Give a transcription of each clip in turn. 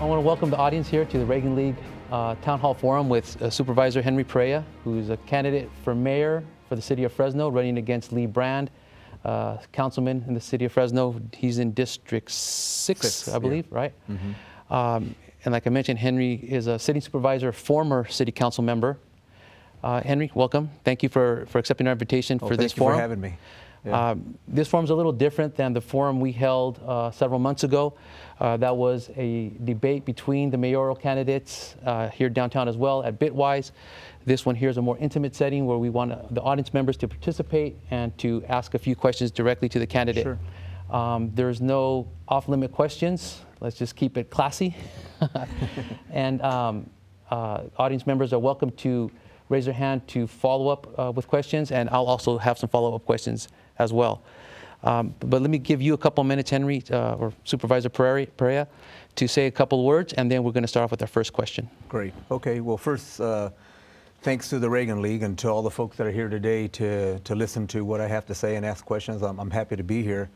I want to welcome the audience here to the Reagan League uh, Town Hall Forum with uh, Supervisor Henry Perea, who's a candidate for mayor for the city of Fresno, running against Lee Brand, uh, councilman in the city of Fresno. He's in District 6, Six, I believe, yeah. right? Um, and like I mentioned, Henry is a city supervisor, former city council member. Uh, Henry, welcome. Thank you for, for accepting our invitation Well, for this forum. thank you for having me. Yeah. Um, this forum is a little different than the forum we held uh, several months ago. Uh, that was a debate between the mayoral candidates uh, here downtown as well at Bitwise. This one here is a more intimate setting where we want uh, the audience members to participate and to ask a few questions directly to the candidate. Sure. Um, there's no off-limit questions. Let's just keep it classy. and um, uh, audience members are welcome to raise their hand to follow up uh, with questions, and I'll also have some follow-up questions as well. Um, but let me give you a couple minutes, Henry, uh, or Supervisor Perea, to say a couple words, and then we're going to start off with our first question. Great. Okay. Well, first, uh, thanks to the Reagan League and to all the folks that are here today to, to listen to what I have to say and ask questions. I'm, I'm happy to be here.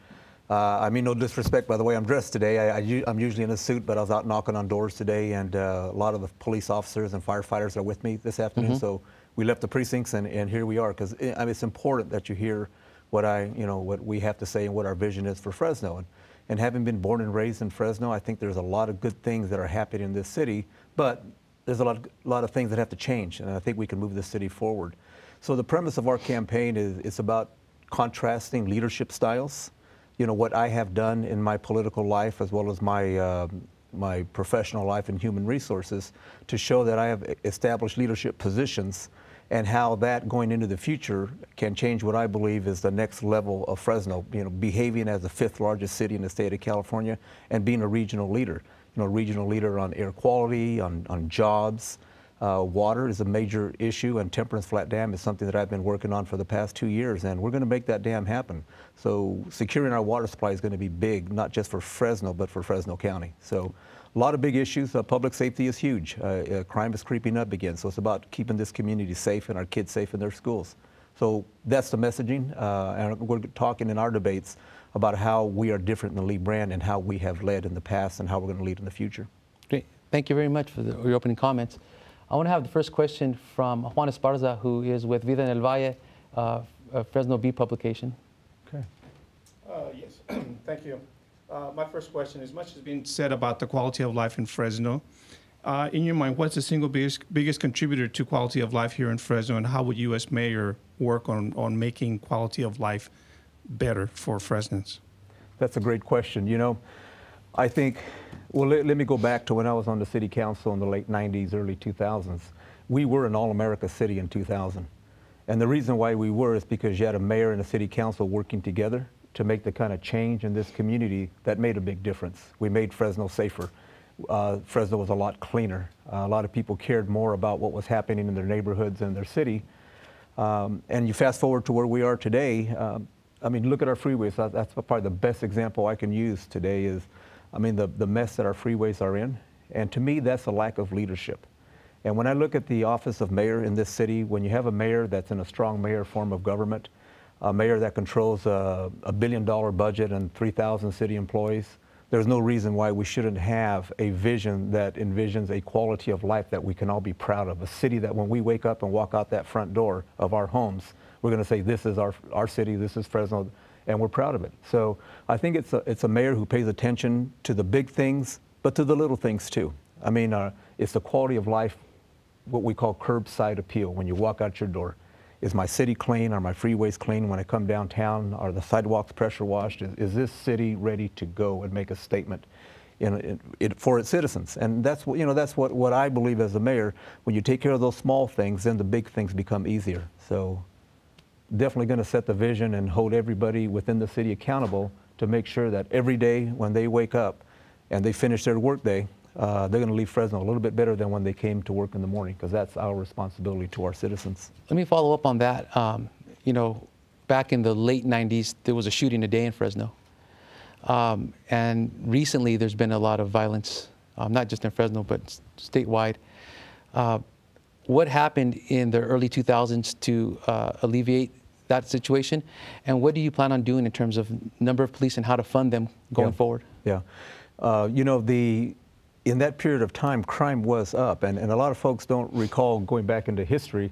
Uh, I mean no disrespect by the way I'm dressed today. I, I, am usually in a suit, but I was out knocking on doors today, and uh, a lot of the police officers and firefighters are with me this afternoon. So we left the precincts, and, and here we are. Because I mean, it's important that you hear what I, you know, what we have to say and what our vision is for Fresno. And, and having been born and raised in Fresno, I think there's a lot of good things that are happening in this city, but there's a lot, of, lot of things that have to change, and I think we can move the city forward. So the premise of our campaign is it's about contrasting leadership styles. You know what I have done in my political life as well as my uh, my professional life in human resources to show that I have established leadership positions and how that going into the future can change what I believe is the next level of Fresno, you know, behaving as the fifth largest city in the state of California and being a regional leader. You know, regional leader on air quality, on, on jobs. Uh, water is a major issue, and Temperance Flat Dam is something that I've been working on for the past two years, and we're going to make that dam happen. So securing our water supply is going to be big, not just for Fresno, but for Fresno County. So a lot of big issues. Uh, public safety is huge. Uh, uh, crime is creeping up again, so it's about keeping this community safe and our kids safe in their schools. So that's the messaging, uh, and we're talking in our debates about how we are different than Lee Brand and how we have led in the past and how we're going to lead in the future. Great. Thank you very much for the, your opening comments. I want to have the first question from Juan Esparza, who is with Vida en el Valle, uh, a Fresno Bee publication. Okay. Uh, Yes, thank you. Uh, My first question is, much has been said about the quality of life in Fresno. Uh, In your mind, what's the single biggest, biggest contributor to quality of life here in Fresno, and how would you as mayor work on, on making quality of life better for Fresnans? That's a great question. You know, I think, well, let, let me go back to when I was on the city council in the late 90s, early 2000s. We were an all America city in 2000. And the reason why we were is because you had a mayor and a city council working together to make the kind of change in this community that made a big difference. We made Fresno safer. Uh, Fresno was a lot cleaner. Uh, a lot of people cared more about what was happening in their neighborhoods and their city. Um, and you fast forward to where we are today. Um, I mean, look at our freeways. That's probably the best example I can use today. Is, I mean, the the mess that our freeways are in, and to me, that's a lack of leadership. And when I look at the office of mayor in this city, when you have a mayor that's in a strong mayor form of government, a mayor that controls a, a billion dollar budget and 3,000 city employees, there's no reason why we shouldn't have a vision that envisions a quality of life that we can all be proud of. A city that when we wake up and walk out that front door of our homes, we're going to say, this is our, our city, this is Fresno, and we're proud of it. So I think it's a, it's a mayor who pays attention to the big things, but to the little things too. I mean, uh, it's the quality of life, what we call curbside appeal. When you walk out your door, is my city clean? Are my freeways clean? When I come downtown, are the sidewalks pressure washed? Is, is this city ready to go and make a statement in, in, it, for its citizens? And that's what you know. That's what, what I believe as a mayor. When you take care of those small things, then the big things become easier. So definitely going to set the vision and hold everybody within the city accountable to make sure that every day when they wake up and they finish their workday, uh, they're going to leave Fresno a little bit better than when they came to work in the morning because that's our responsibility to our citizens. Let me follow up on that. Um, you know, back in the late 90s, there was a shooting a day in Fresno. Um, and recently, there's been a lot of violence, um, not just in Fresno, but statewide. Uh, what happened in the early 2000s to uh, alleviate that situation? And what do you plan on doing in terms of number of police and how to fund them going Yeah. forward? Yeah. Uh, you know, the in that period of time, crime was up. And, and a lot of folks don't recall going back into history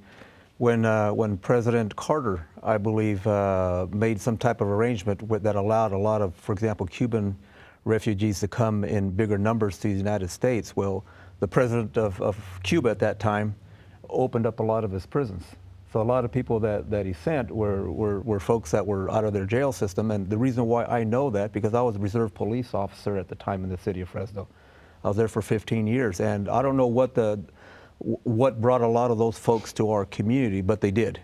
when, uh, when President Carter, I believe, uh, made some type of arrangement with, that allowed a lot of, for example, Cuban refugees to come in bigger numbers to the United States. Well, the president of, of Cuba at that time opened up a lot of his prisons. So a lot of people that, that he sent were, were, were folks that were out of their jail system. And the reason why I know that, because I was a reserve police officer at the time in the city of Fresno. I was there for 15 years. And I don't know what, the, what brought a lot of those folks to our community, but they did.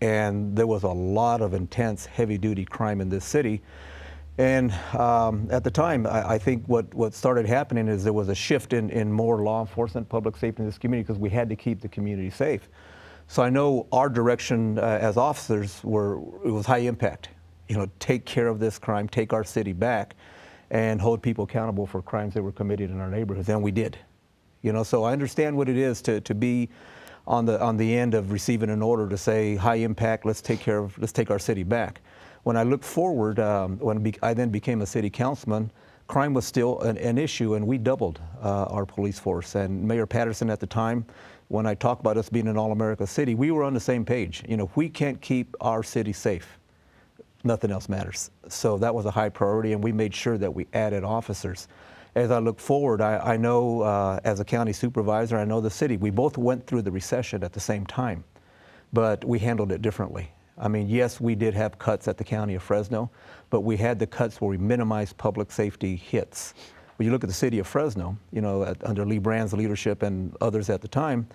And there was a lot of intense, heavy-duty crime in this city. And um, at the time, I, I, think what, what started happening is there was a shift in, in more law enforcement, public safety in this community because we had to keep the community safe. So I know our direction uh, as officers were it was high impact. You know, take care of this crime, take our city back, and hold people accountable for crimes that were committed in our neighborhoods, and we did. You know, so I understand what it is to, to be on the on the end of receiving an order to say high impact, let's take care of, let's take our city back. When I look forward, um, when I then became a city councilman, crime was still an, an issue, and we doubled uh, our police force. And Mayor Patterson at the time when I talk about us being an all-America city, we were on the same page. You know, we can't keep our city safe, nothing else matters. So that was a high priority, and we made sure that we added officers. As I look forward, I, I know uh, as a county supervisor, I know the city. We both went through the recession at the same time, but we handled it differently. I mean, yes, we did have cuts at the county of Fresno, but we had the cuts where we minimized public safety hits when you look at the city of Fresno, you know, at, under Lee Brand's leadership and others at the time,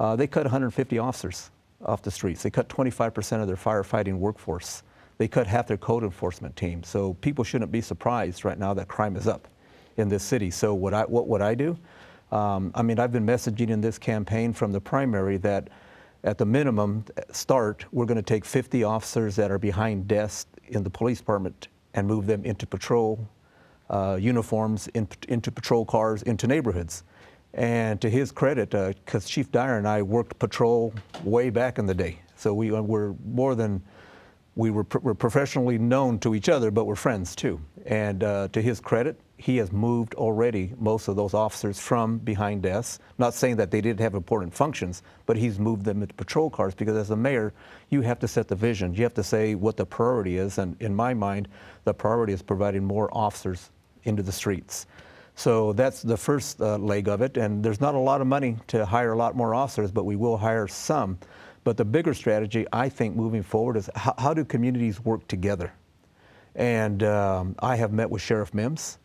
uh, they cut 150 officers off the streets. They cut 25% of their firefighting workforce. They cut half their code enforcement team. So people shouldn't be surprised right now that crime is up in this city. So what, I, what would I do? Um, I mean, I've been messaging in this campaign from the primary that at the minimum start, we're going to take 50 officers that are behind desks in the police department and move them into patrol uh, uniforms in, into patrol cars into neighborhoods. And to his credit, because uh, Chief Dyer and I worked patrol way back in the day, so we uh, were more than we were, were professionally known to each other, but we're friends too. And uh, to his credit, he has moved already most of those officers from behind desks. Not saying that they didn't have important functions, but he's moved them into patrol cars because as a mayor, you have to set the vision. You have to say what the priority is. And in my mind, the priority is providing more officers into the streets. So that's the first uh, leg of it. And there's not a lot of money to hire a lot more officers, but we will hire some. But the bigger strategy, I think, moving forward is how, how do communities work together? And um, I have met with Sheriff Mims,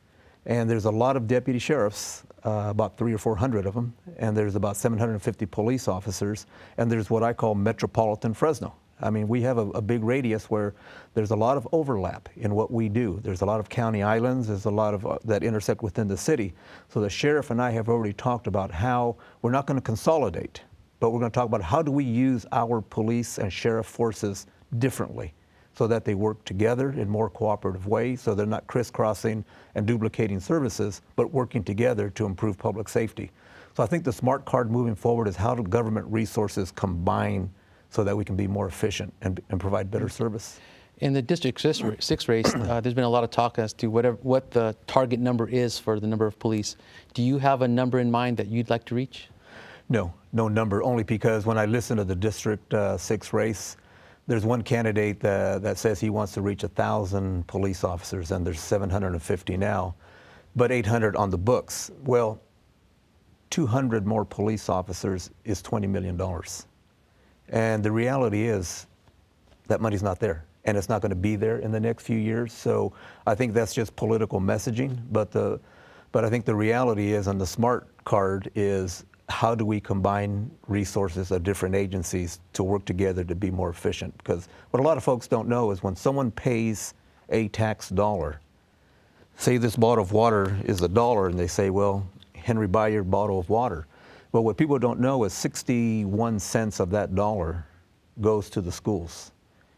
and there's a lot of deputy sheriffs, uh, about three or 400 of them, and there's about 750 police officers, and there's what I call Metropolitan Fresno. I mean, we have a, a, big radius where there's a lot of overlap in what we do. There's a lot of county islands, there's a lot of uh, that intersect within the city. So the sheriff and I have already talked about how we're not going to consolidate, but we're going to talk about how do we use our police and sheriff forces differently so that they work together in more cooperative ways, so they're not crisscrossing and duplicating services, but working together to improve public safety. So I think the smart card moving forward is how do government resources combine so that we can be more efficient and, and provide better service. In the District 6, six race, uh, there's been a lot of talk as to whatever, what the target number is for the number of police. Do you have a number in mind that you'd like to reach? No, no number, only because when I listen to the District uh, 6 race, there's one candidate that, that says he wants to reach 1,000 police officers, and there's 750 now, but 800 on the books. Well, 200 more police officers is $20 million. And the reality is that money's not there and it's not going to be there in the next few years. So I think that's just political messaging. But the, but I think the reality is, on the smart card, is how do we combine resources of different agencies to work together to be more efficient? Because what a lot of folks don't know is when someone pays a tax dollar, say this bottle of water is a dollar, and they say, well, Henry, buy your bottle of water. But what people don't know is 61 cents of that dollar goes to the schools.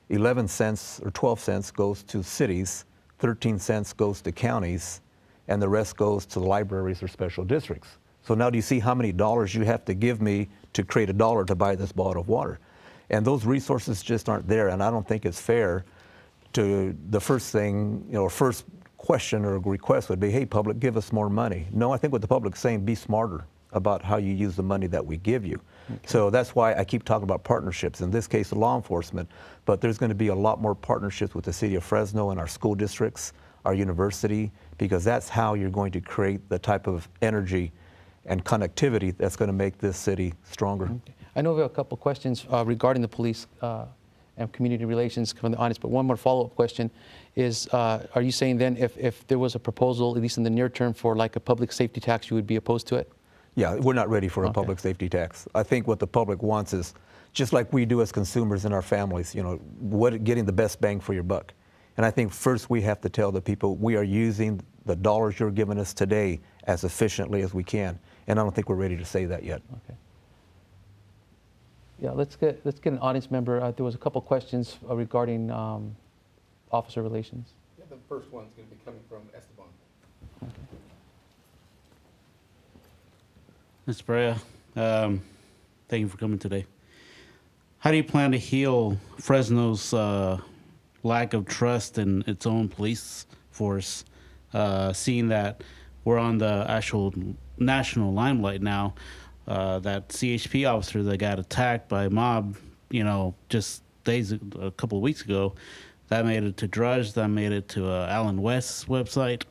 11 cents or 12 cents goes to cities, 13 cents goes to counties, and the rest goes to the libraries or special districts. So now do you see how many dollars you have to give me to create a dollar to buy this bottle of water? And those resources just aren't there, and I don't think it's fair to the first thing, you know, first question or request would be, hey, public, give us more money. No, I think what the public's saying, be smarter about how you use the money that we give you. So that's why I keep talking about partnerships. In this case, law enforcement, but there's going to be a lot more partnerships with the city of Fresno and our school districts, our university, because that's how you're going to create the type of energy and connectivity that's going to make this city stronger. I know we have a couple questions uh, regarding the police uh, and community relations from the audience, but one more follow-up question is, uh, are you saying then if, if there was a proposal, at least in the near term, for like a public safety tax, you would be opposed to it? Yeah, we're not ready for a Okay. public safety tax. I think what the public wants is, just like we do as consumers in our families, you know, what, getting the best bang for your buck. And I think first we have to tell the people we are using the dollars you're giving us today as efficiently as we can. And I don't think we're ready to say that yet. Okay. Yeah, let's get, let's get an audience member. Uh, There was a couple questions uh, regarding um, officer relations. Yeah, the first one's going to be coming from Esteban. Ms. Perea, um, thank you for coming today. How do you plan to heal Fresno's uh, lack of trust in its own police force, uh, seeing that we're on the actual national limelight now? Uh, that CHP officer that got attacked by a mob, you know, just days, a couple of weeks ago, that made it to Drudge, that made it to uh, Allen West's website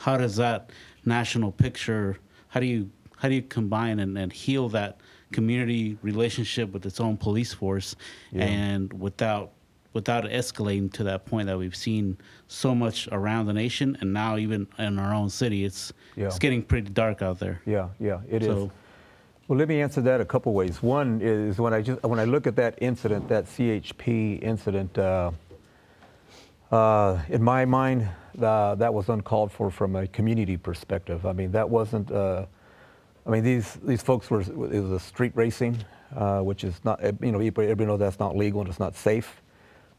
how does that national picture how do you how do you combine and, and heal that community relationship with its own police force Yeah. and without without escalating to that point that we've seen so much around the nation and now even in our own city it's Yeah. it's getting pretty dark out there Yeah, yeah, it is. So- Well, let me answer that a couple ways. One is when I just when I look at that incident, that CHP incident, uh, uh, in my mind, uh, that was uncalled for from a community perspective. I mean, that wasn't. I mean, these these folks were it was a street racing, uh, which is not you know everybody knows that's not legal and it's not safe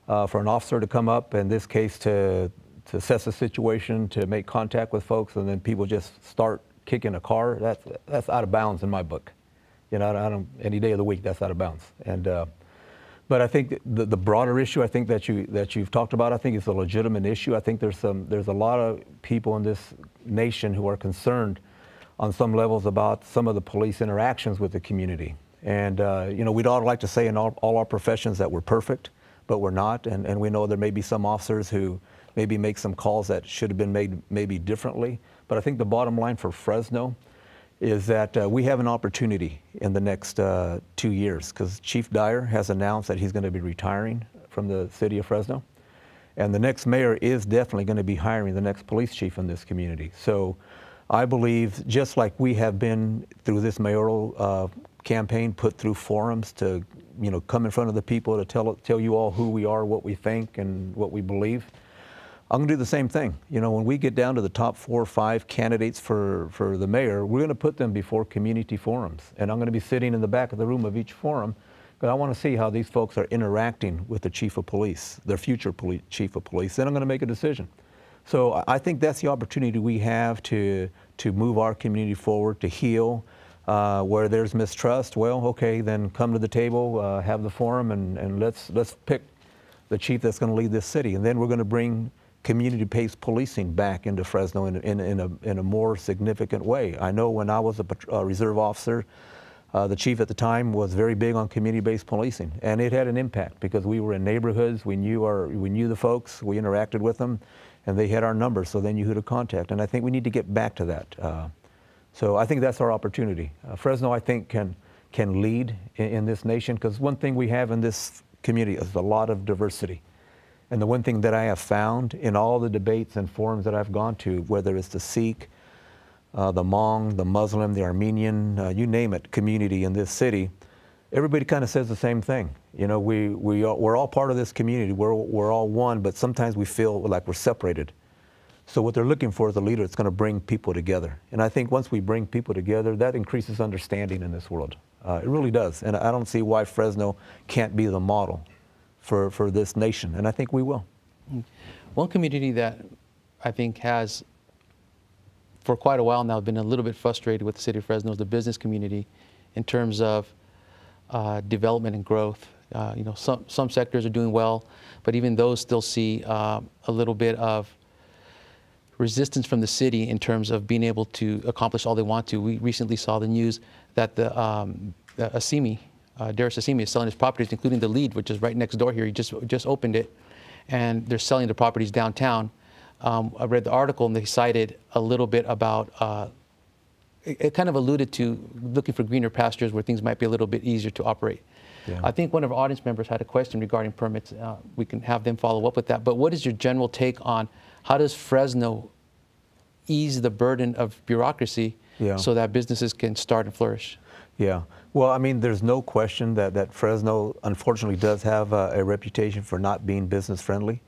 uh, for an officer to come up in this case to to assess the situation, to make contact with folks, and then people just start kicking a car. That's that's out of bounds in my book. You know, I don't any day of the week that's out of bounds. And uh, but I think the, the broader issue I think that you that you've talked about I think is a legitimate issue. I think there's some there's a lot of people in this nation who are concerned on some levels about some of the police interactions with the community. And uh, you know, we'd all like to say in all, all our professions that we're perfect, but we're not. And, and we know there may be some officers who maybe make some calls that should have been made maybe differently. But I think the bottom line for Fresno is that uh, we have an opportunity in the next uh, two years because Chief Dyer has announced that he's going to be retiring from the city of Fresno. And the next mayor is definitely going to be hiring the next police chief in this community. So I believe, just like we have been through this mayoral uh, campaign, put through forums to, you know, come in front of the people to tell tell you all who we are, what we think, and what we believe. I'm going to do the same thing. You know, when we get down to the top four or five candidates for, for the mayor, we're going to put them before community forums. And I'm going to be sitting in the back of the room of each forum because I want to see how these folks are interacting with the chief of police, their future poli- chief of police. Then I'm going to make a decision. So I- think that's the opportunity we have to, to move our community forward, to heal. Uh, where there's mistrust, well, okay, then come to the table, uh, have the forum, and, and let's, let's pick the chief that's going to lead this city. And then we're going to bring community-based policing back into Fresno in, in, in, a, in a more significant way. I know when I was a reserve officer, uh, the chief at the time was very big on community-based policing, and it had an impact because we were in neighborhoods, we knew our, we knew the folks, we interacted with them, and they had our number, so they knew who to contact. And I think we need to get back to that. Uh, so I think that's our opportunity. Uh, Fresno, I think, can can lead in, in this nation because one thing we have in this community is a lot of diversity. And the one thing that I have found in all the debates and forums that I've gone to, whether it's the Sikh, uh, the Hmong, the Muslim, the Armenian, uh, you name it, community in this city, everybody kind of says the same thing. You know, we, we are, we're all part of this community. We're, we're all one, but sometimes we feel like we're separated. So what they're looking for is a leader that's going to bring people together. And I think once we bring people together, that increases understanding in this world. Uh, it really does. And I don't see why Fresno can't be the model for, for this nation. And I think we will. One community that I think has, for quite a while now, been a little bit frustrated with the city of Fresno is the business community in terms of uh, development and growth. Uh, you know, some, some sectors are doing well, but even those still see uh, a little bit of resistance from the city in terms of being able to accomplish all they want to. We recently saw the news that the, um, the Assemi, uh, Darius Assemi is selling his properties, including the lead, which is right next door here. He just just opened it, and they're selling the properties downtown. Um, I read the article and they cited a little bit about. Uh, it, kind of alluded to looking for greener pastures where things might be a little bit easier to operate. Yeah. I think one of our audience members had a question regarding permits. Uh, we can have them follow up with that. But what is your general take on how does Fresno ease the burden of bureaucracy Yeah. so that businesses can start and flourish? Yeah. Well, I mean, there's no question that, that Fresno unfortunately does have a, a reputation for not being business friendly.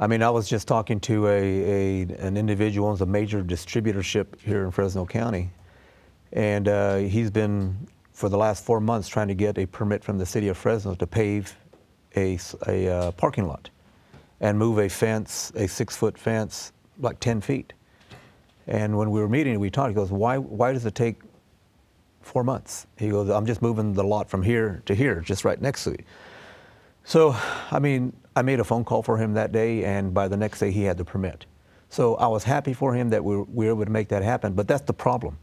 I mean, I was just talking to a, a an individual who owns a major distributorship here in Fresno County, and uh, he's been for the last four months trying to get a permit from the city of Fresno to pave a uh, parking lot and move a fence, a six-foot fence, like 10 feet. And when we were meeting, we talked. He goes, "Why? Why does it take four months. He goes, I'm just moving the lot from here to here, just right next to it. So, I mean, I made a phone call for him that day, and by the next day, he had the permit. So I was happy for him that we we were able to make that happen, but that's the problem.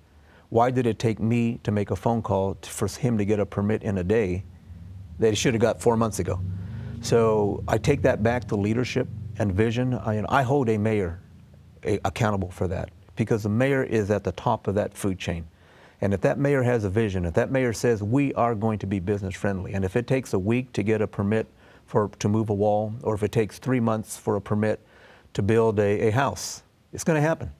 Why did it take me to make a phone call to, for him to get a permit in a day that he should have got four months ago? So I take that back to leadership and vision. I, I hold a mayor a, accountable for that because the mayor is at the top of that food chain. And if that mayor has a vision, if that mayor says we are going to be business friendly, and if it takes a week to get a permit for to move a wall, or if it takes three months for a permit to build a, a house, it's going to happen.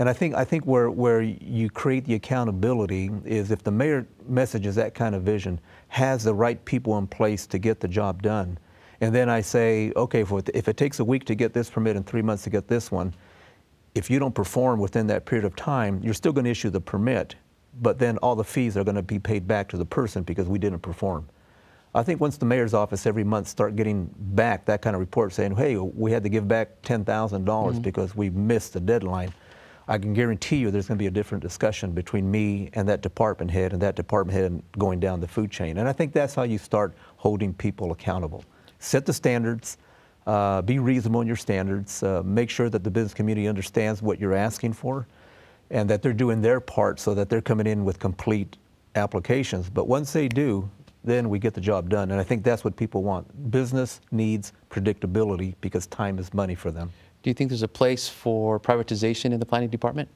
And I think I think where where you create the accountability is if the mayor messages that kind of vision, has the right people in place to get the job done, and then I say, okay, if it, if it takes a week to get this permit and three months to get this one, if you don't perform within that period of time, you're still going to issue the permit, but then all the fees are going to be paid back to the person because we didn't perform. I think once the mayor's office every month start getting back that kind of report saying, hey, we had to give back $10,000 Mm-hmm. because we missed the deadline, I can guarantee you there's going to be a different discussion between me and that department head and that department head going down the food chain. And I think that's how you start holding people accountable. Set the standards, uh, be reasonable in your standards, uh, make sure that the business community understands what you're asking for and that they're doing their part so that they're coming in with complete applications. But once they do, then we get the job done. And I think that's what people want. Business needs predictability because time is money for them. Do you think there's a place for privatization in the planning department?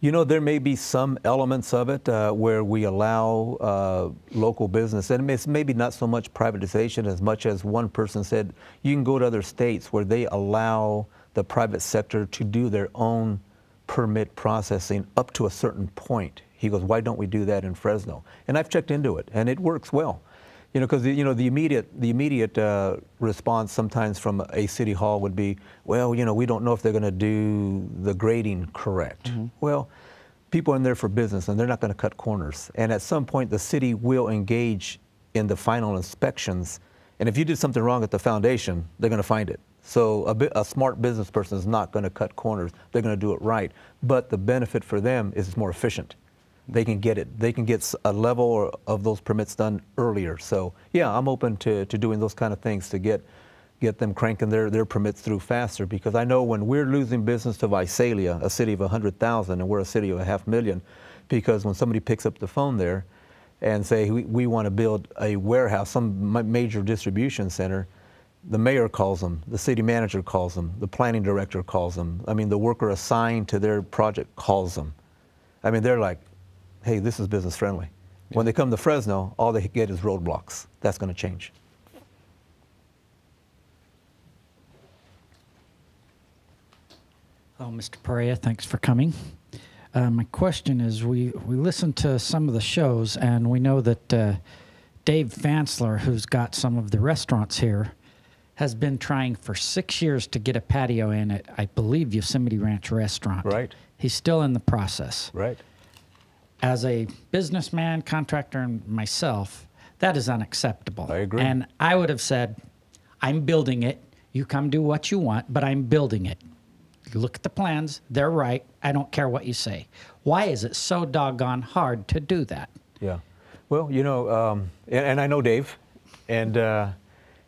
You know, there may be some elements of it uh, where we allow uh, local business, and it's maybe not so much privatization as much as one person said, you can go to other states where they allow the private sector to do their own permit processing up to a certain point. He goes, why don't we do that in Fresno? And I've checked into it, and it works well. You know, because you know the immediate the immediate uh, response sometimes from a city hall would be, well, you know, we don't know if they're going to do the grading correct. Well, people are in there for business, and they're not going to cut corners. And at some point, the city will engage in the final inspections. And if you did something wrong at the foundation, they're going to find it. So a, a smart business person is not going to cut corners. They're going to do it right. But the benefit for them is it's more efficient. They can get it. They can get a level of those permits done earlier. So yeah, I'm open to, to doing those kind of things to get get them cranking their, their permits through faster because I know when we're losing business to Visalia, a city of 100,000, and we're a city of a half million, because when somebody picks up the phone there and say, we, we want to build a warehouse, some major distribution center, the mayor calls them, the city manager calls them, the planning director calls them. I mean, the worker assigned to their project calls them. I mean, they're like, hey, this is business friendly. When they come to Fresno, all they get is roadblocks. That's going to change. Oh, Mr. Perea, thanks for coming. Uh, my question is, we, we listened to some of the shows, and we know that uh, Dave Fansler, who's got some of the restaurants here, has been trying for six years to get a patio in at, I believe, Yosemite Ranch Restaurant. Right. He's still in the process. Right. As a businessman, contractor, and myself, that is unacceptable. I agree. And I would have said, I'm building it. You come do what you want, but I'm building it. You look at the plans, they're right. I don't care what you say. Why is it so doggone hard to do that? Yeah. Well, you know, um, and, and I know Dave, and uh,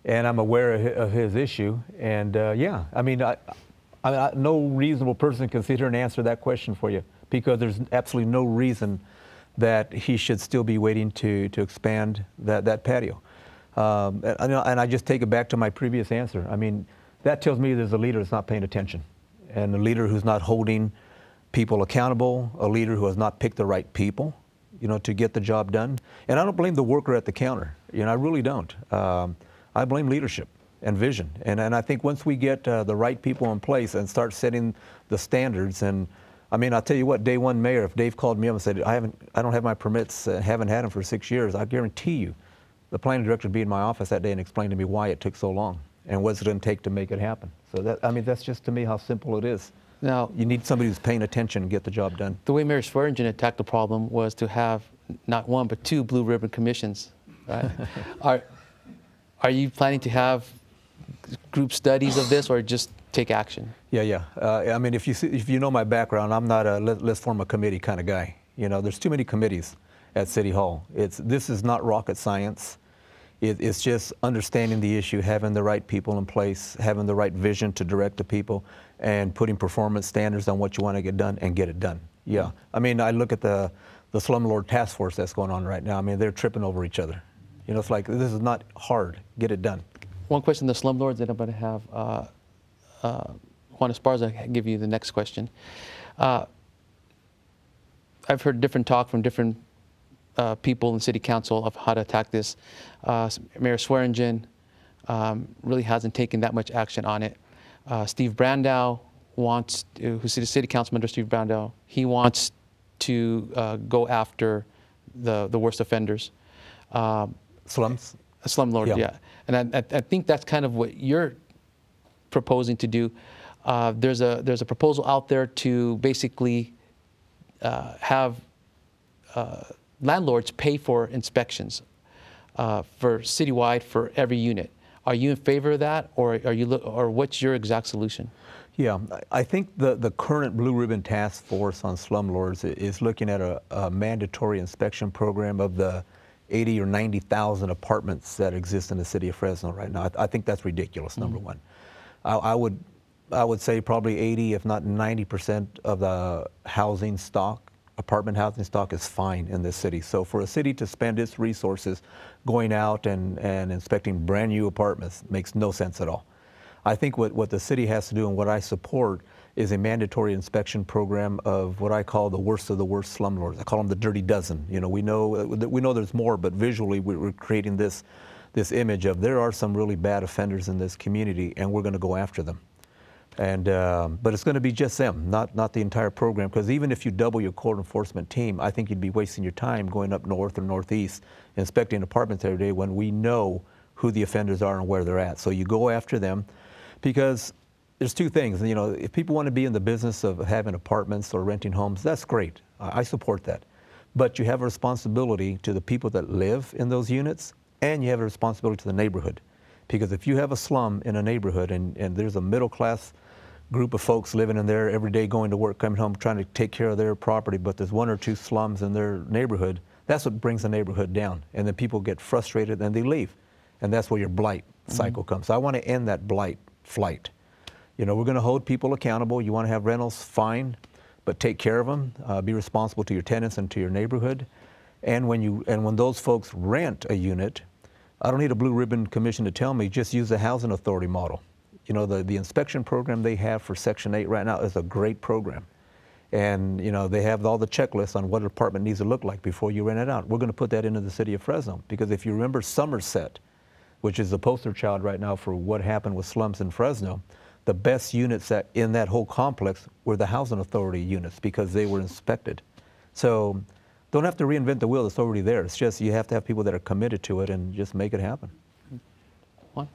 and I'm aware of his, of his issue, and uh, yeah, I mean, I, I mean, I, no reasonable person can sit here and answer that question for you because there's absolutely no reason that he should still be waiting to, to expand that, that patio. Um, and, and I- just take it back to my previous answer. I mean, that tells me there's a leader that's not paying attention and a leader who's not holding people accountable, a leader who has not picked the right people, you know, to get the job done. And I don't blame the worker at the counter. You know, I really don't. Um, I blame leadership and vision. And, and I think once we get uh, the right people in place and start setting the standards, and I mean, I'll tell you what, day one mayor, if Dave called me up and said, I haven't, I don't have my permits, uh, haven't had them for six years, I guarantee you, the planning director would be in my office that day and explain to me why it took so long and what's it going to take to make it happen. So that, I mean, that's just to me how simple it is. Now, You need somebody who's paying attention and get the job done. the way Mayor Swearengin attacked the problem was to have not one but two blue ribbon commissions. Right? are are you planning to have group studies of this or just take action? Yeah, yeah. Uh, I mean, if you see, if you know my background, I'm not a let, let's form a committee kind of guy. You know, there's too many committees at City Hall. It's this is not rocket science. It, it's just understanding the issue, having the right people in place, having the right vision to direct the people, and putting performance standards on what you want to get done and get it done. Yeah. I mean, I look at the the slumlord task force that's going on right now. I mean, they're tripping over each other. You know, it's like this is not hard. Get it done. One question: The slumlords that I'm going to have uh, uh, Juan Esparza give you the next question. Uh, I've heard different talk from different uh, people in city council of how to attack this. Uh, Mayor Swearengin um, really hasn't taken that much action on it. Uh, Steve Brandau wants, to, who's the city council under Steve Brandau, he wants to uh, go after the, the worst offenders. Um, Slums. a slumlord, Yeah. yeah. And I, I, think that's kind of what you're proposing to do. Uh, there's a there's a proposal out there to basically uh, have uh, landlords pay for inspections uh, for citywide for every unit. Are you in favor of that, or are you or what's your exact solution? Yeah, I- think the, the current Blue Ribbon Task Force on slumlords is looking at a, a mandatory inspection program of the 80 or 90,000 apartments that exist in the city of Fresno right now. I, I think that's ridiculous, number mm. one. I, I would I would say probably 80, if not 90% of the housing stock, apartment housing stock is fine in this city. So for a city to spend its resources going out and, and inspecting brand new apartments makes no sense at all. I think what, what the city has to do and what I support is a mandatory inspection program of what I call the worst of the worst slumlords. I call them the dirty dozen. You know, we know uh, we know there's more, but visually we- we're creating this this image of there are some really bad offenders in this community, and we're going to go after them. And um, but it's going to be just them, not not the entire program. Because even if you double your code enforcement team, I think you'd be wasting your time going up north or northeast inspecting apartments every day when we know who the offenders are and where they're at. So you go after them, because there's two things. You know, if people want to be in the business of having apartments or renting homes, that's great. I support that. But you have a responsibility to the people that live in those units, and you have a responsibility to the neighborhood. Because if you have a slum in a neighborhood and, and there's a middle class group of folks living in there every day, going to work, coming home, trying to take care of their property, but there's one or two slums in their neighborhood, that's what brings the neighborhood down. And then people get frustrated and they leave. And that's where your blight mm-hmm. cycle comes. So I want to end that blight flight. You know, we're going to hold people accountable. You want to have rentals, fine, but take care of them. Uh, be responsible to your tenants and to your neighborhood. And when you and when those folks rent a unit, I don't need a blue ribbon commission to tell me. Just use the housing authority model. You know, the, the inspection program they have for Section 8 right now is a great program. And, you know, they have all the checklists on what an apartment needs to look like before you rent it out. We're going to put that into the city of Fresno because if you remember Summerset, which is the poster child right now for what happened with slums in Fresno, the best units that in that whole complex were the housing authority units because they were inspected. So don't have to reinvent the wheel, it's already there. It's just you have to have people that are committed to it and just make it happen. Juan?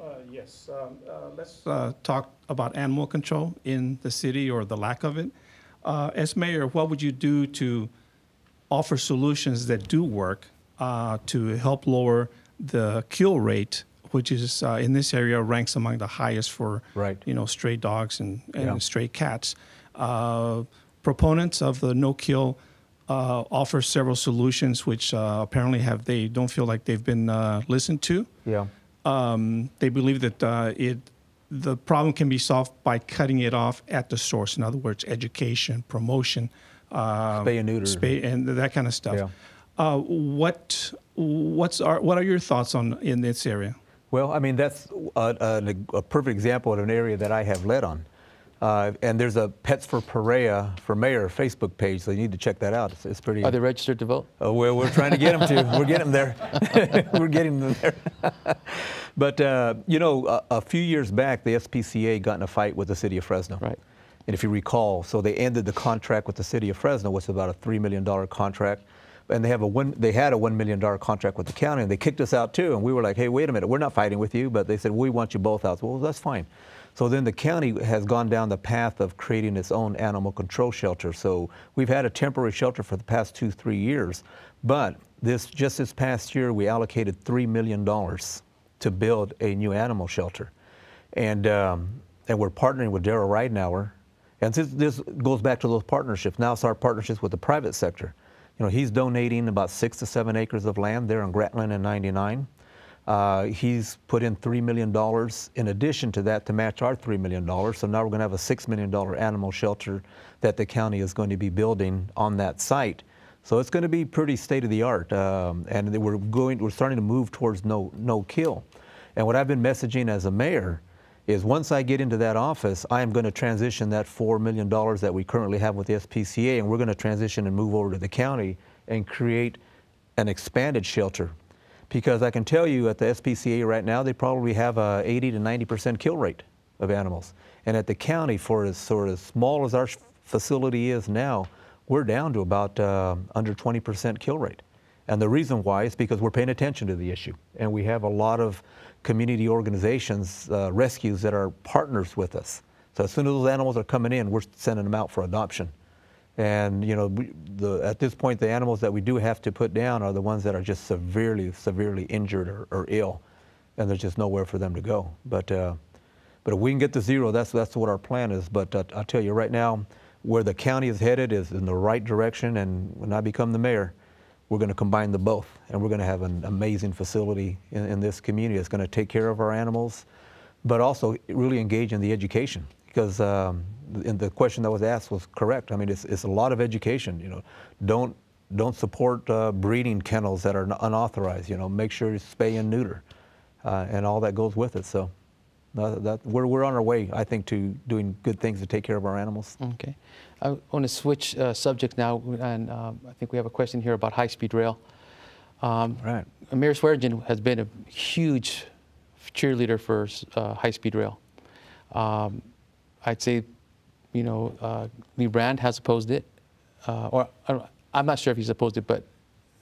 Uh, Yes, um, uh, let's uh, talk about animal control in the city or the lack of it. Uh, As mayor, what would you do to offer solutions that do work uh, to help lower the kill rate, which is uh, in this area ranks among the highest for Right. you know stray dogs and, and Yeah. stray cats. Uh, proponents of the no kill uh, offer several solutions, which uh, apparently have they don't feel like they've been uh, listened to Yeah. um, they believe that uh, it the problem can be solved by cutting it off at the source. In other words, education, promotion, uh, Spay and neuter. spay and that kind of stuff. Yeah. Uh, what what's our, what are your thoughts on in this area? Well, I mean, that's a, a, a perfect example of an area that I have led on. Uh, and there's a Pets for Perea for Mayor Facebook page, so you need to check that out. It's, it's pretty. Are they registered to vote? Uh, well, we're trying to get them to. We're getting them there. we're getting them there. but uh, you know, a, a, few years back, the SPCA got in a fight with the city of Fresno. Right. And if you recall, so they ended the contract with the city of Fresno, which was about a three million dollar contract, and they have a one. They had a one million dollar contract with the county, and they kicked us out too. And we were like, hey, wait a minute, we're not fighting with you. But they said we want you both out. Well, that's fine. So then the county has gone down the path of creating its own animal control shelter. So we've had a temporary shelter for the past two, three years. But this just this past year, we allocated $3 million to build a new animal shelter. And, um, and we're partnering with Daryl Ridenauer. And this goes back to those partnerships. Now it's our partnerships with the private sector. You know, he's donating about six to seven acres of land there in Grantland and 99. Uh, he's put in $3 million in addition to that to match our $3 million. So now we're going to have a $6 million animal shelter that the county is going to be building on that site. So it's going to be pretty state of the art. Um, and we're, going, we're starting to move towards no, no kill. And what I've been messaging as a mayor is once I get into that office, I am going to transition that $4 million that we currently have with the SPCA, and we're going to transition and move over to the county and create an expanded shelter because I can tell you at the SPCA right now, they probably have a 80 to 90% kill rate of animals. And at the county, for as sort of small as our facility is now, we're down to about uh, under 20% kill rate. And the reason why is because we're paying attention to the issue. And we have a lot of community organizations, uh, rescues that are partners with us. So as soon as those animals are coming in, we're sending them out for adoption. And you know, the, at this point, the animals that we do have to put down are the ones that are just severely, severely injured or, or ill, and there's just nowhere for them to go. But, uh, but if we can get to zero, that's that's what our plan is. But uh, I'll tell you right now, where the county is headed is in the right direction. And when I become the mayor, we're going to combine the both, and we're going to have an amazing facility in, in this community. It's going to take care of our animals, but also really engage in the education because. Um, the question that was asked was correct. I mean, it's, it's a lot of education. You know, don't don't support uh, breeding kennels that are unauthorized. You know, make sure you spay and neuter, uh, and all that goes with it. So, uh, that we're we're on our way, I think, to doing good things to take care of our animals. Okay, I want to switch uh, subjects now, and um, I think we have a question here about high-speed rail. Um, right. Mayor Swearengin has been a huge cheerleader for uh, high-speed rail. Um, I'd say you know, uh, Lee Brand has opposed it, uh, or I'm not sure if he's opposed it, but